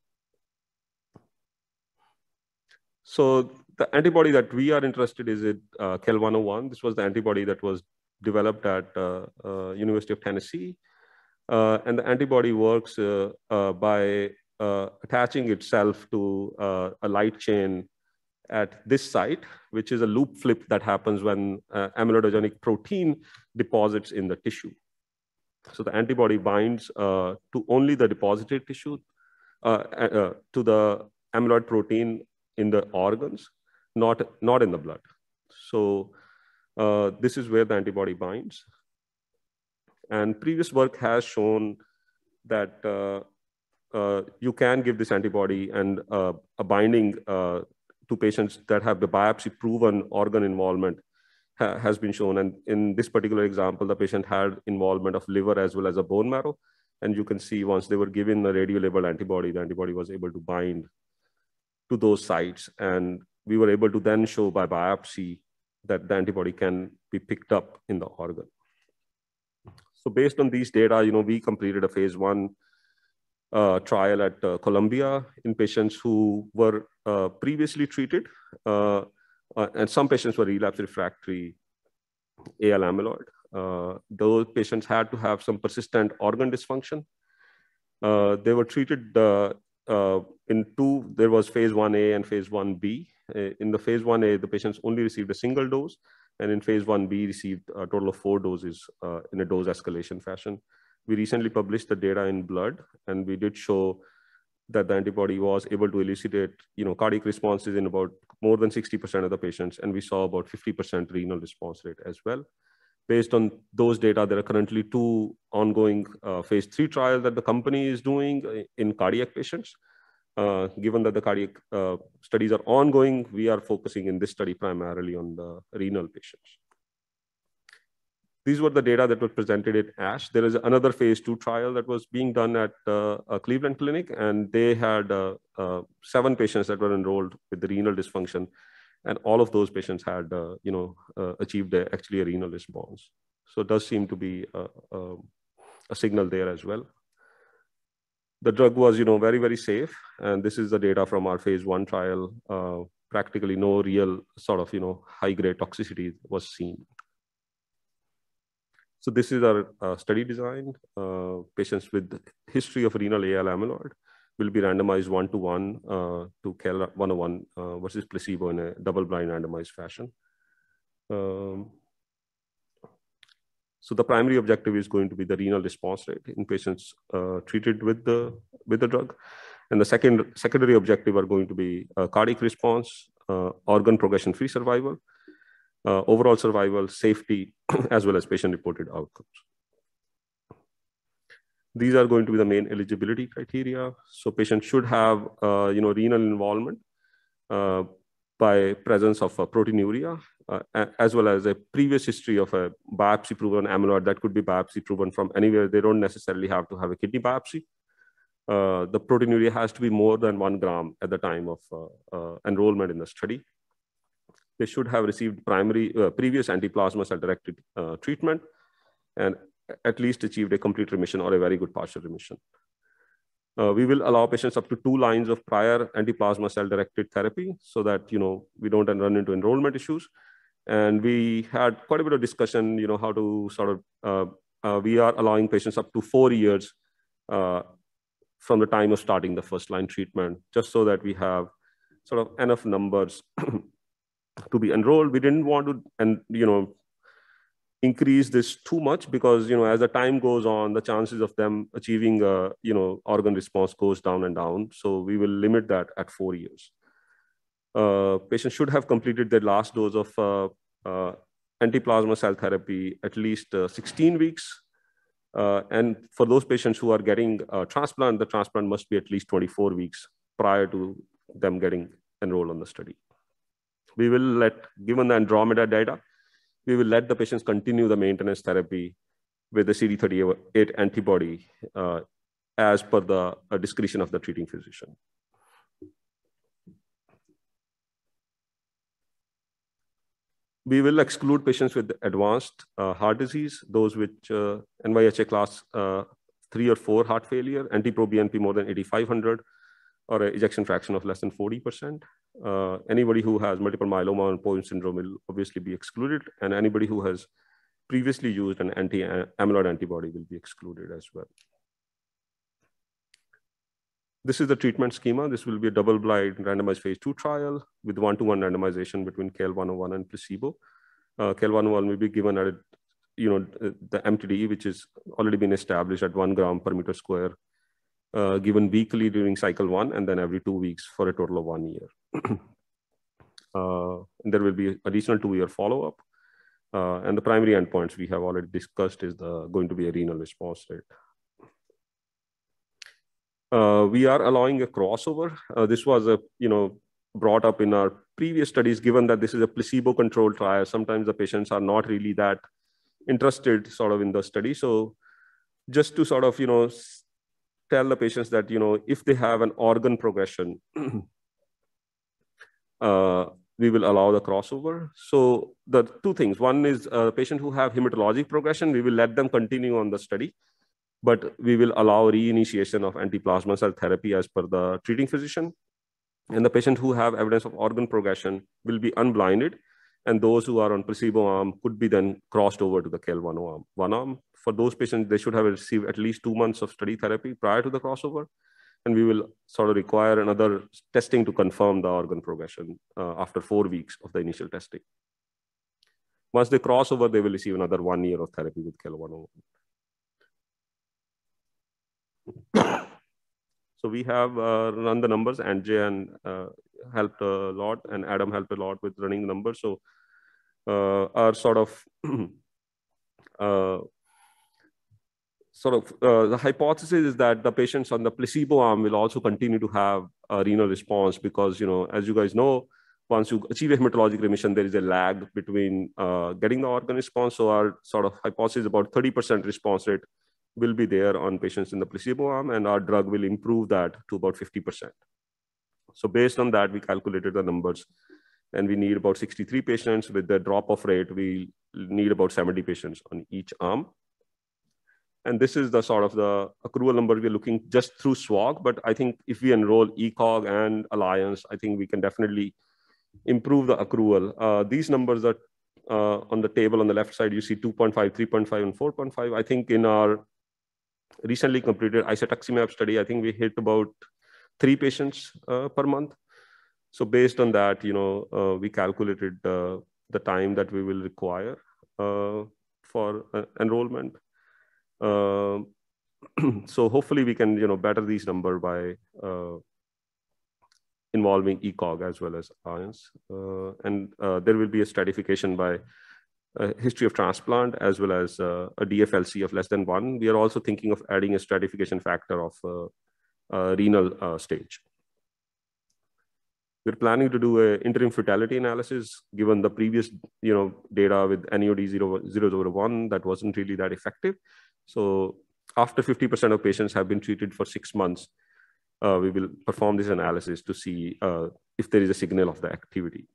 So the antibody that we are interested is in uh, CAEL-101. This was the antibody that was developed at uh, uh, University of Tennessee. Uh, and the antibody works uh, uh, by attaching itself to a light chain at this site, which is a loop flip that happens when amyloidogenic protein deposits in the tissue. So the antibody binds uh, to only the deposited tissue, uh, uh, to the amyloid protein in the organs, not, not in the blood. So uh, this is where the antibody binds. And previous work has shown that uh, uh, you can give this antibody and a binding to patients that have the biopsy proven organ involvement ha has been shown. And in this particular example, the patient had involvement of liver as well as a bone marrow. And you can see once they were given the radio-labeled antibody, the antibody was able to bind to those sites. And we were able to then show by biopsy that the antibody can be picked up in the organ. So based on these data, you know, we completed a phase one uh, trial at uh, Columbia in patients who were uh, previously treated uh, and some patients were relapse refractory AL amyloid. Uh, those patients had to have some persistent organ dysfunction. Uh, they were treated uh, uh, in two, there was phase 1A and phase 1B. Uh, in the phase 1A, the patients only received a single dose, and in phase 1B received a total of four doses in a dose escalation fashion. We recently published the data in blood, and we did show that the antibody was able to elucidate, you know, cardiac responses in about more than 60% of the patients, and we saw about 50% renal response rate as well. Based on those data, there are currently two ongoing uh, phase three trials that the company is doing uh, in cardiac patients. Uh, given that the cardiac uh, studies are ongoing, we are focusing in this study primarily on the renal patients. These were the data that were presented at ASH. There is another phase two trial that was being done at uh, a Cleveland clinic, and they had uh, uh, seven patients that were enrolled with the renal dysfunction, and all of those patients had, uh, you know, uh, achieved a, actually a renal response. So it does seem to be a, a, a signal there as well. The drug was, you know, very very safe, and this is the data from our phase one trial. Uh, practically no real sort of, you know, high grade toxicity was seen. So this is our uh, study design. Uh, patients with history of renal AL amyloid will be randomized one-to-one uh, to CAEL 101 uh, versus placebo in a double-blind randomized fashion. Um, so the primary objective is going to be the renal response rate in patients uh, treated with the with the drug, and the second secondary objective are going to be cardiac response, uh, organ progression-free survival, uh, overall survival, safety, as well as patient-reported outcomes. These are going to be the main eligibility criteria. So patients should have, uh, you know, renal involvement uh, by presence of proteinuria, uh, as well as a previous history of a biopsy-proven amyloid that could be biopsy-proven from anywhere. They don't necessarily have to have a kidney biopsy. Uh, the proteinuria has to be more than one gram at the time of uh, enrollment in the study they should have received primary uh, previous anti-plasma cell-directed uh, treatment and at least achieved a complete remission or a very good partial remission. Uh, we will allow patients up to two lines of prior anti-plasma cell-directed therapy so that you know we don't run into enrollment issues. And we had quite a bit of discussion, you know, how to sort of, uh, uh, we are allowing patients up to four years uh, from the time of starting the first line treatment, just so that we have sort of enough numbers to be enrolled. We didn't want to, and you know, increase this too much because you know as the time goes on the chances of them achieving a you know organ response goes down and down. So we will limit that at four years. Uh, patients should have completed their last dose of uh, uh, antiplasma cell therapy at least uh, 16 weeks. Uh, and for those patients who are getting a transplant the transplant must be at least 24 weeks prior to them getting enrolled on the study we will let given the andromeda data we will let the patients continue the maintenance therapy with the CD38 antibody uh, as per the uh, discretion of the treating physician. We will exclude patients with advanced uh, heart disease, those with uh, NYHA class uh, three or four heart failure, NT-proBNP more than 8,500, or an ejection fraction of less than 40%. Uh, anybody who has multiple myeloma and POEMS syndrome will obviously be excluded, and anybody who has previously used an anti-amyloid antibody will be excluded as well. This is the treatment schema. This will be a double-blind randomized phase two trial with one-to-one -one randomization between CAEL-101 and placebo. Uh, CAEL-101 will be given at, you know, the MTD, which is already been established at one gram per meter square uh, given weekly during cycle one and then every two weeks for a total of one year. uh, there will be additional two-year follow-up. Uh, and the primary endpoints we have already discussed is the, going to be a renal response rate. Uh, we are allowing a crossover. Uh, this was a, you know, brought up in our previous studies, given that this is a placebo-controlled trial, sometimes the patients are not really that interested sort of in the study. So just to sort of, you know, tell the patients that, you know, if they have an organ progression, uh, we will allow the crossover. So the two things, one is a patient who have hematologic progression, we will let them continue on the study, but we will allow reinitiation of antiplasma cell therapy as per the treating physician. And the patient who have evidence of organ progression will be unblinded. And those who are on placebo arm could be then crossed over to the KL1 arm. One arm for those patients, they should have received at least two months of study therapy prior to the crossover. And we will sort of require another testing to confirm the organ progression uh, after four weeks of the initial testing. Once they cross over, they will receive another one year of therapy with CAEL-101. so we have uh, run the numbers and Jan uh, helped a lot and Adam helped a lot with running the numbers. So uh, our sort of uh, sort of uh, the hypothesis is that the patients on the placebo arm will also continue to have a renal response because, you know, as you guys know, once you achieve a hematologic remission, there is a lag between uh, getting the organ response. So our sort of hypothesis about 30% response rate will be there on patients in the placebo arm, and our drug will improve that to about 50%. So based on that, we calculated the numbers, and we need about 63 patients with the drop-off rate. We need about 70 patients on each arm. And this is the sort of the accrual number we're looking just through SWOG. But I think if we enroll ECOG and Alliance, I think we can definitely improve the accrual. Uh, these numbers are uh, on the table on the left side. You see 2.5, 3.5, and 4.5. I think in our recently completed isatuximab study, I think we hit about three patients uh, per month. So based on that, you know, uh, we calculated the time that we will require uh, for uh, enrollment. Uh, so hopefully we can, you know, better these number by uh, involving ECOG as well as ions. Uh, and uh, there will be a stratification by history of transplant as well as uh, a DFLC of less than one. We are also thinking of adding a stratification factor of uh, renal stage. We're planning to do an interim futility analysis given the previous you know, data with NEOD 0, 001 that wasn't really that effective. So after 50% of patients have been treated for six months, uh, we will perform this analysis to see uh, if there is a signal of the activity.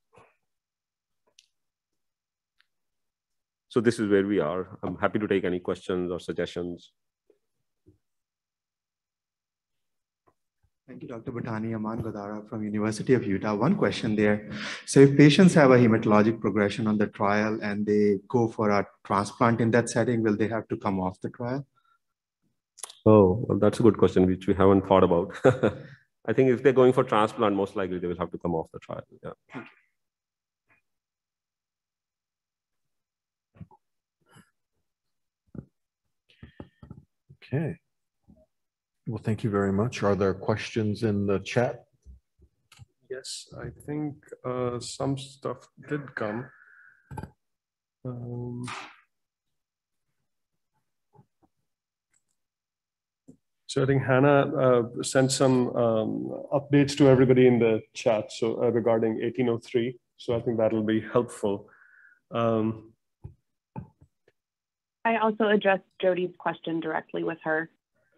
So this is where we are. I'm happy to take any questions or suggestions. Thank you, Dr. Bhutani. Aman Godara from University of Utah. One question there. So if patients have a hematologic progression on the trial and they go for a transplant in that setting, will they have to come off the trial? Oh, well, that's a good question, which we haven't thought about. I think if they're going for transplant, most likely they will have to come off the trial. Yeah. Okay. Well, thank you very much. Are there questions in the chat? Yes, I think uh, some stuff did come. Um, so I think Hannah uh, sent some um, updates to everybody in the chat so uh, regarding 1803. So I think that'll be helpful. Um, I also addressed Jody's question directly with her.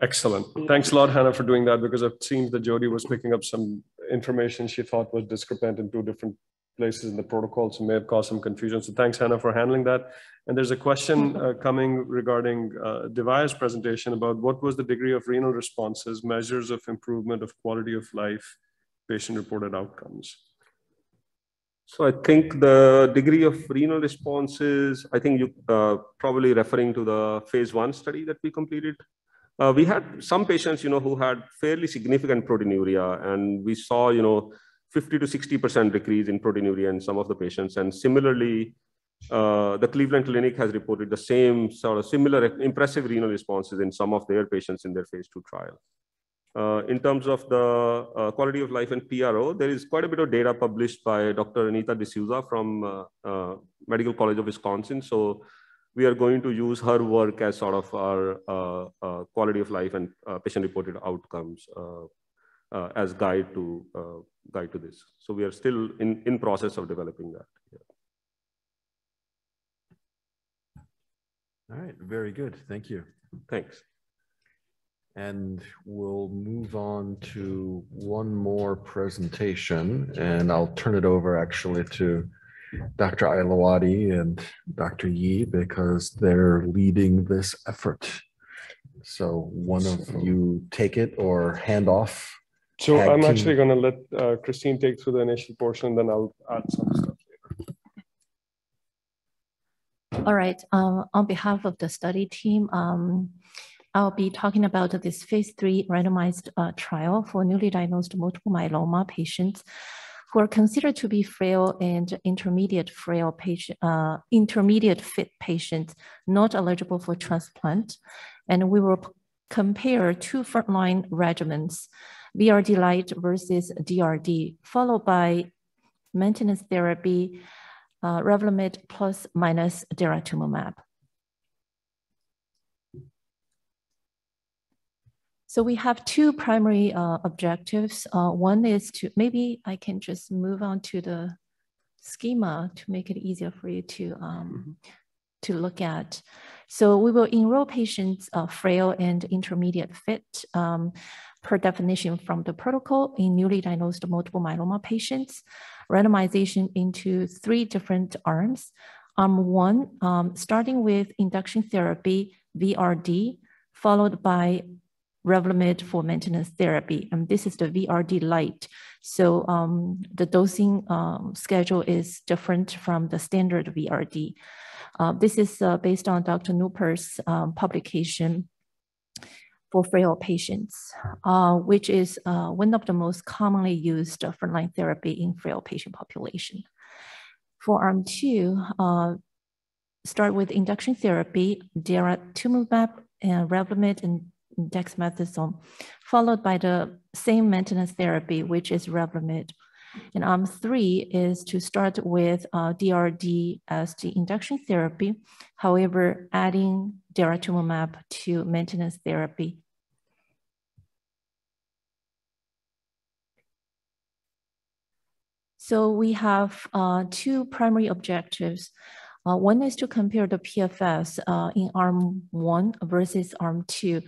Excellent. Thanks a lot, Hannah, for doing that because it seems that Jody was picking up some information she thought was discrepant in two different places in the protocol, so may have caused some confusion. So thanks, Hannah, for handling that. And there's a question uh, coming regarding uh, Divaya's presentation about what was the degree of renal responses, measures of improvement of quality of life, patient-reported outcomes. So I think the degree of renal responses, I think you uh, probably referring to the phase one study that we completed uh, we had some patients, you know, who had fairly significant proteinuria, and we saw, you know, 50 to 60% decrease in proteinuria in some of the patients. And similarly, uh, the Cleveland Clinic has reported the same sort of similar impressive renal responses in some of their patients in their phase two trial. Uh, in terms of the uh, quality of life and PRO, there is quite a bit of data published by Dr. Anita D'Souza from uh, uh, Medical College of Wisconsin. So we are going to use her work as sort of our uh, uh, quality of life and uh, patient-reported outcomes uh, uh, as guide to uh, guide to this. So we are still in in process of developing that. Yeah. All right, very good. Thank you. Thanks. And we'll move on to one more presentation, and I'll turn it over actually to Dr. Ailawadhi and Dr. Ye because they're leading this effort. So one of you take it or hand off. So I'm team. actually going to let uh, Christine take through the initial portion, then I'll add some stuff later. All right, um, on behalf of the study team, um, I'll be talking about this phase three randomized uh, trial for newly diagnosed multiple myeloma patients who are considered to be frail and intermediate frail patient, uh, intermediate fit patients not eligible for transplant. And we will compare two frontline regimens, VRD light versus DRD, followed by maintenance therapy, uh, Revlimid plus minus daratumumab. So we have two primary uh, objectives. Uh, one is to, maybe I can just move on to the schema to make it easier for you to, um, to look at. So we will enroll patients uh, frail and intermediate fit um, per definition from the protocol in newly diagnosed multiple myeloma patients, randomization into three different arms. Arm one, um, starting with induction therapy, VRD, followed by Revlimid for maintenance therapy. And this is the VRD light. So um, the dosing um, schedule is different from the standard VRD. Uh, this is uh, based on Dr. Nooper's um, publication for frail patients, uh, which is uh, one of the most commonly used frontline therapy in frail patient population. For arm two, uh, start with induction therapy, daratumumab and Revlimid and dexamethasone, followed by the same maintenance therapy, which is Revlimid. And arm three is to start with uh, DRD as the induction therapy, however, adding daratumumab to maintenance therapy. So we have uh, two primary objectives. Uh, one is to compare the PFS uh, in arm one versus arm two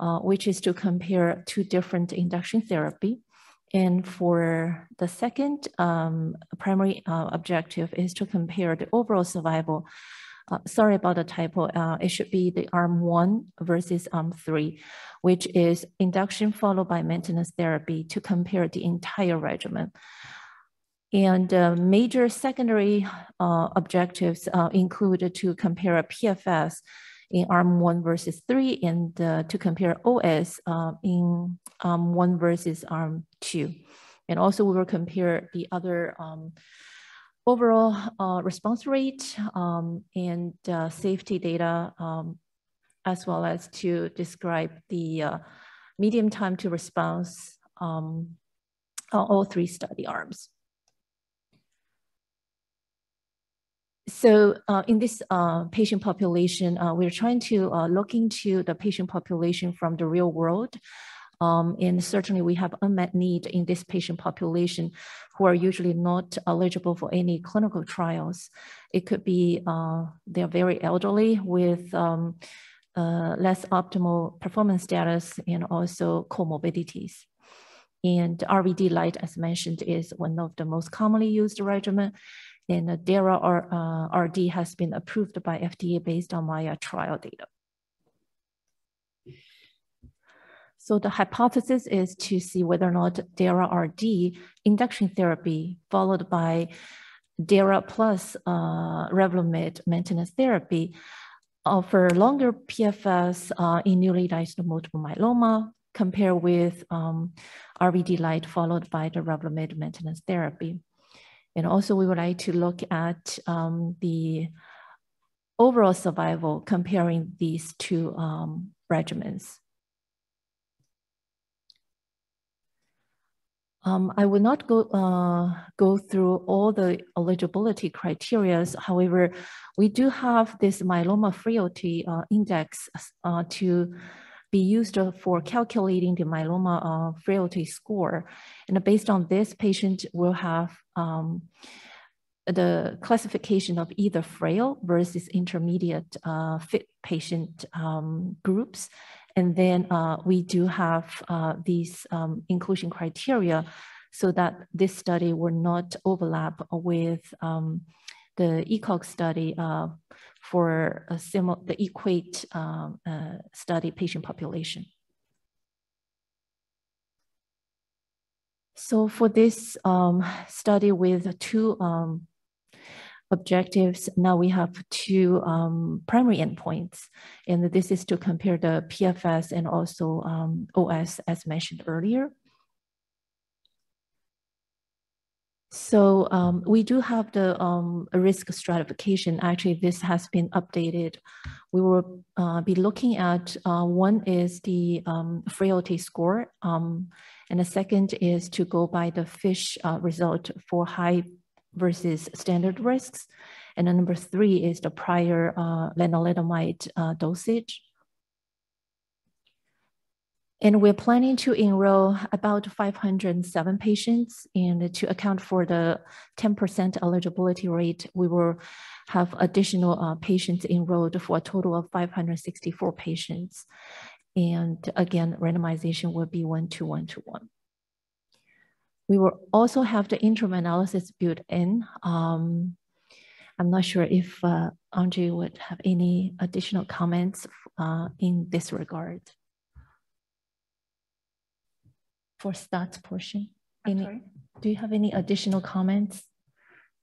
uh, which is to compare two different induction therapy. And for the second um, primary uh, objective is to compare the overall survival uh, sorry about the typo. Uh, it should be the arm one versus arm three, which is induction followed by maintenance therapy to compare the entire regimen. And uh, major secondary uh, objectives uh, include to compare a PFS in arm one versus three and uh, to compare OS uh, in arm one versus arm two. And also we will compare the other um, overall uh, response rate um, and uh, safety data, um, as well as to describe the uh, medium time to response um, on all three study arms. So uh, in this uh, patient population, uh, we're trying to look into the patient population from the real world. Um, and certainly we have unmet need in this patient population who are usually not eligible for any clinical trials. It could be uh, they're very elderly with um, uh, less optimal performance status and also comorbidities. And RVD light, as mentioned, is one of the most commonly used regimen. And DARA or RD has been approved by FDA based on MAIA trial data. So the hypothesis is to see whether or not DARA-RD induction therapy followed by DARA plus uh, Revlimid maintenance therapy offer longer PFS uh, in newly diagnosed multiple myeloma compared with um, RVD light followed by the Revlimid maintenance therapy. And also we would like to look at um, the overall survival comparing these two um, regimens. Um, I will not go, uh, go through all the eligibility criteria. However, we do have this myeloma frailty uh, index uh, to be used for calculating the myeloma uh, frailty score. And based on this, patient will have um, the classification of either frail versus intermediate uh, fit patient um, groups. And then uh, we do have uh, these um, inclusion criteria so that this study will not overlap with um, the ECOG study uh, for a similar, the EQUATE um, uh, study patient population. So for this um, study with two um, objectives. Now we have two um, primary endpoints, and this is to compare the PFS and also um, OS as mentioned earlier. So um, we do have the um, risk stratification. Actually, this has been updated. We will uh, be looking at uh, one is the um, frailty score, um, and the second is to go by the FISH uh, result for high versus standard risks. And then number three is the prior uh, lenalidomide uh, dosage. And we're planning to enroll about 507 patients and to account for the 10% eligibility rate, we will have additional uh, patients enrolled for a total of 564 patients. And again, randomization will be one to one to one. We will also have the interim analysis built in. Um, I'm not sure if uh, Andre would have any additional comments uh, in this regard. For stats portion. Any, do you have any additional comments?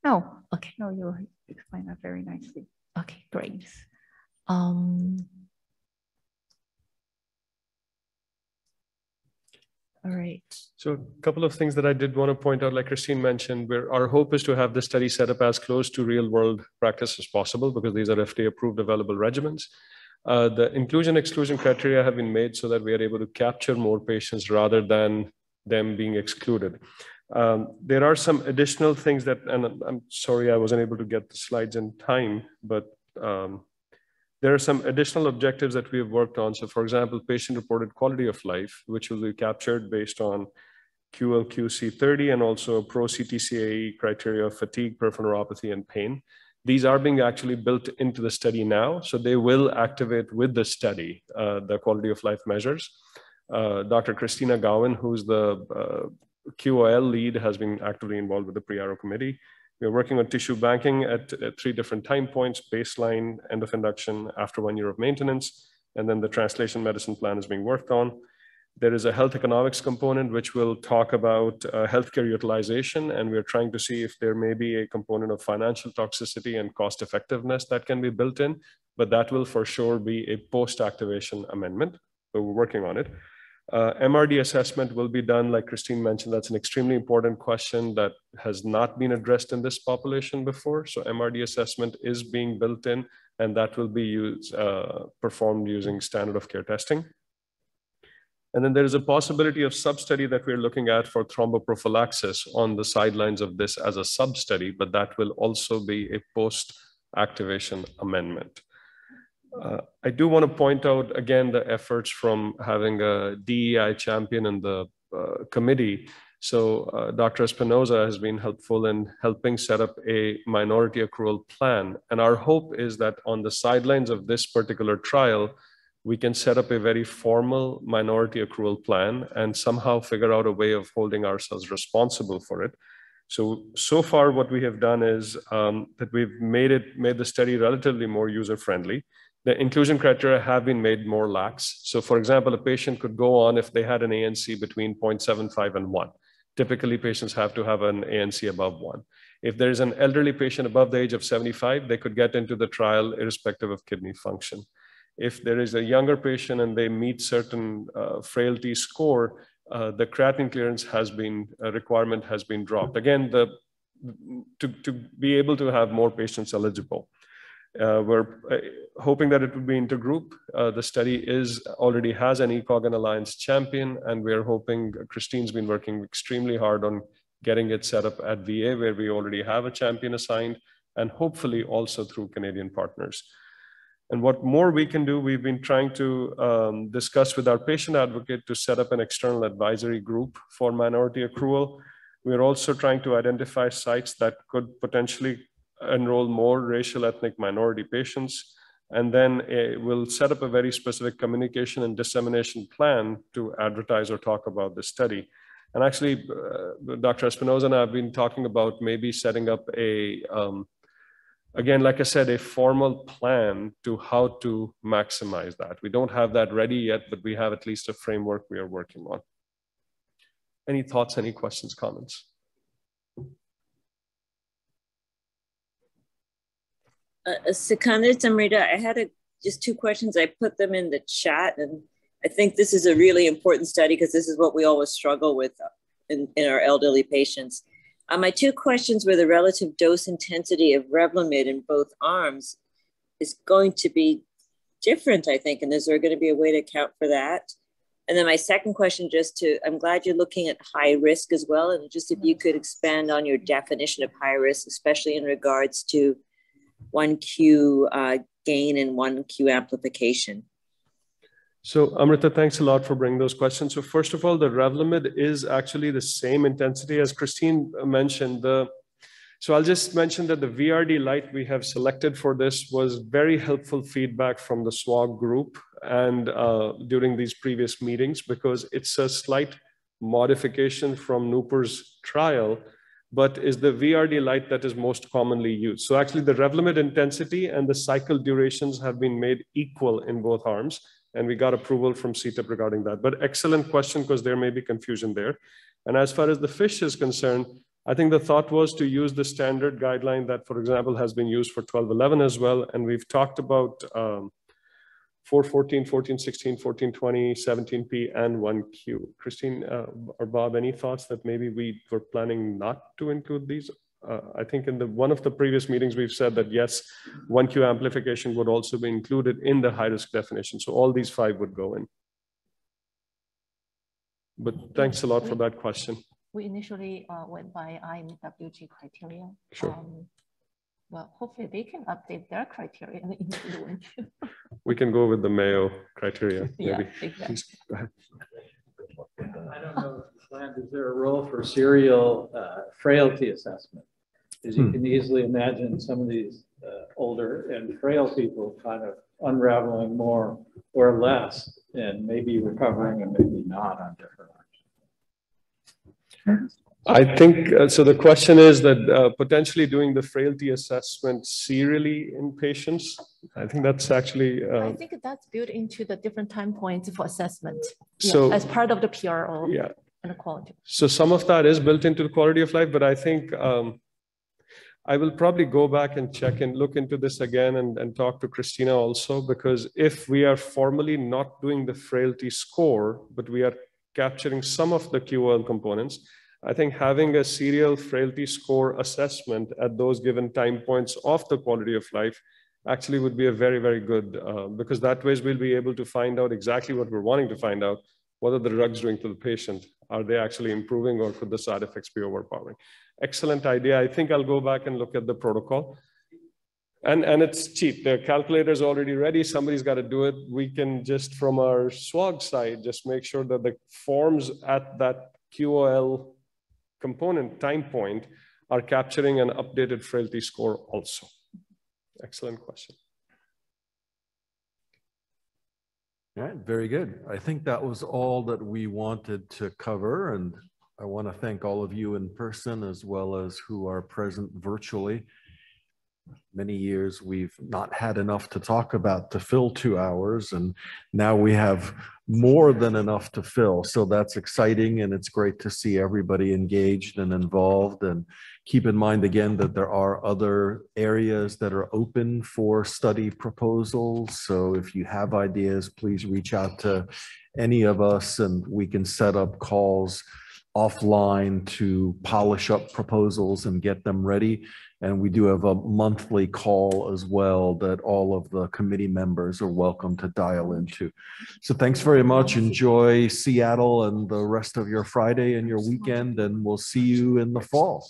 No. Okay. No, you explained that very nicely. Okay, great. Um, All right. So a couple of things that I did want to point out, like Christine mentioned, where our hope is to have the study set up as close to real world practice as possible because these are FDA approved available regimens. Uh, the inclusion exclusion criteria have been made so that we are able to capture more patients rather than them being excluded. Um, there are some additional things that, and I'm sorry I wasn't able to get the slides in time, but um, there are some additional objectives that we have worked on. So for example, patient-reported quality of life, which will be captured based on QLQC30 and also pro-CTCAE criteria of fatigue, peripheral neuropathy, and pain. These are being actually built into the study now, so they will activate with the study uh, the quality of life measures. Uh, Dr. Christina Gowan, who's the uh, QOL lead, has been actively involved with the pre-ARO committee We're working on tissue banking at, at three different time points, baseline, end of induction, after one year of maintenance, and then the translation medicine plan is being worked on. There is a health economics component, which will talk about uh, healthcare utilization, and we're trying to see if there may be a component of financial toxicity and cost effectiveness that can be built in, but that will for sure be a post-activation amendment, but we're working on it. Uh, MRD assessment will be done, like Christine mentioned, that's an extremely important question that has not been addressed in this population before. So MRD assessment is being built in and that will be used, uh, performed using standard of care testing. And then there is a possibility of sub-study that we're looking at for thromboprophylaxis on the sidelines of this as a sub-study, but that will also be a post-activation amendment. Uh, I do want to point out again the efforts from having a DEI champion in the uh, committee. So uh, Dr. Espinoza has been helpful in helping set up a minority accrual plan. And our hope is that on the sidelines of this particular trial, we can set up a very formal minority accrual plan and somehow figure out a way of holding ourselves responsible for it. So, so far what we have done is um, that we've made it, made the study relatively more user-friendly. The inclusion criteria have been made more lax. So for example, a patient could go on if they had an ANC between 0.75 and one. Typically patients have to have an ANC above one. If there is an elderly patient above the age of 75, they could get into the trial irrespective of kidney function. If there is a younger patient and they meet certain uh, frailty score, uh, the creatinine clearance has been, a requirement has been dropped. Again, the, to, to be able to have more patients eligible. Uh, we're uh, hoping that it would be intergroup. Uh, the study is already has an ECOG Alliance champion, and we're hoping Christine's been working extremely hard on getting it set up at VA, where we already have a champion assigned, and hopefully also through Canadian partners. And what more we can do, we've been trying to um, discuss with our patient advocate to set up an external advisory group for minority accrual. We're also trying to identify sites that could potentially enroll more racial ethnic minority patients. And then uh, we'll set up a very specific communication and dissemination plan to advertise or talk about the study. And actually, uh, Dr. Espinoza and I have been talking about maybe setting up a, um, again, like I said, a formal plan to how to maximize that. We don't have that ready yet, but we have at least a framework we are working on. Any thoughts, any questions, comments? Uh, Sikander Samrita, I had a, just two questions. I put them in the chat, and I think this is a really important study because this is what we always struggle with in, in our elderly patients. Uh, my two questions were the relative dose intensity of Revlimid in both arms is going to be different, I think, and is there going to be a way to account for that? And then my second question, just to, I'm glad you're looking at high risk as well, and just if you could expand on your definition of high risk, especially in regards to one Q uh, gain and one Q amplification? So Amrita, thanks a lot for bringing those questions. So first of all, the Revlimid is actually the same intensity as Christine mentioned. The, so I'll just mention that the VRD light we have selected for this was very helpful feedback from the SWOG group and uh, during these previous meetings because it's a slight modification from Nooper's trial but is the VRD light that is most commonly used. So actually the Revlimid intensity and the cycle durations have been made equal in both arms. And we got approval from CTEP regarding that. But excellent question because there may be confusion there. And as far as the fish is concerned, I think the thought was to use the standard guideline that, for example, has been used for 1211 as well. And we've talked about um, 414, 14, 16, 14, 20, 17P, and 1Q. Christine uh, or Bob, any thoughts that maybe we were planning not to include these? Uh, I think in the one of the previous meetings, we've said that yes, 1Q amplification would also be included in the high risk definition. So all these five would go in. But thanks a lot for that question. We initially uh, went by IMWG criteria. Sure. Um, well, hopefully they can update their criteria and include one too. We can go with the Mayo criteria, Yeah, maybe. exactly. Go ahead. I don't know, Glenn, is there a role for serial uh, frailty assessment? Because you Hmm. can easily imagine some of these uh, older and frail people kind of unraveling more or less and maybe recovering and maybe not on different arms. I think, uh, so the question is that uh, potentially doing the frailty assessment serially in patients. I think that's actually, uh, I think that's built into the different time points for assessment. Yeah, So- As part of the PRO. yeah. And the quality. So some of that is built into the quality of life, but I think um, I will probably go back and check and look into this again and, and talk to Christina also, because if we are formally not doing the frailty score, but we are capturing some of the QOL components, I think having a serial frailty score assessment at those given time points of the quality of life actually would be a very, very good, uh, because that ways we'll be able to find out exactly what we're wanting to find out. What are the drugs doing to the patient? Are they actually improving or could the side effects be overpowering? Excellent idea. I think I'll go back and look at the protocol. And, and it's cheap. The calculator is already ready. Somebody's got to do it. We can just from our SWOG side, just make sure that the forms at that QOL component time point are capturing an updated frailty score also. Excellent question. All right, very good. I think that was all that we wanted to cover, and I want to thank all of you in person as well as who are present virtually. Many years we've not had enough to talk about to fill two hours, and now we have more than enough to fill. So that's exciting, and it's great to see everybody engaged and involved. And keep in mind again that there are other areas that are open for study proposals. So if you have ideas, please reach out to any of us and we can set up calls offline to polish up proposals and get them ready. And we do have a monthly call as well that all of the committee members are welcome to dial into. So thanks very much. Enjoy Seattle and the rest of your Friday and your weekend, and we'll see you in the fall.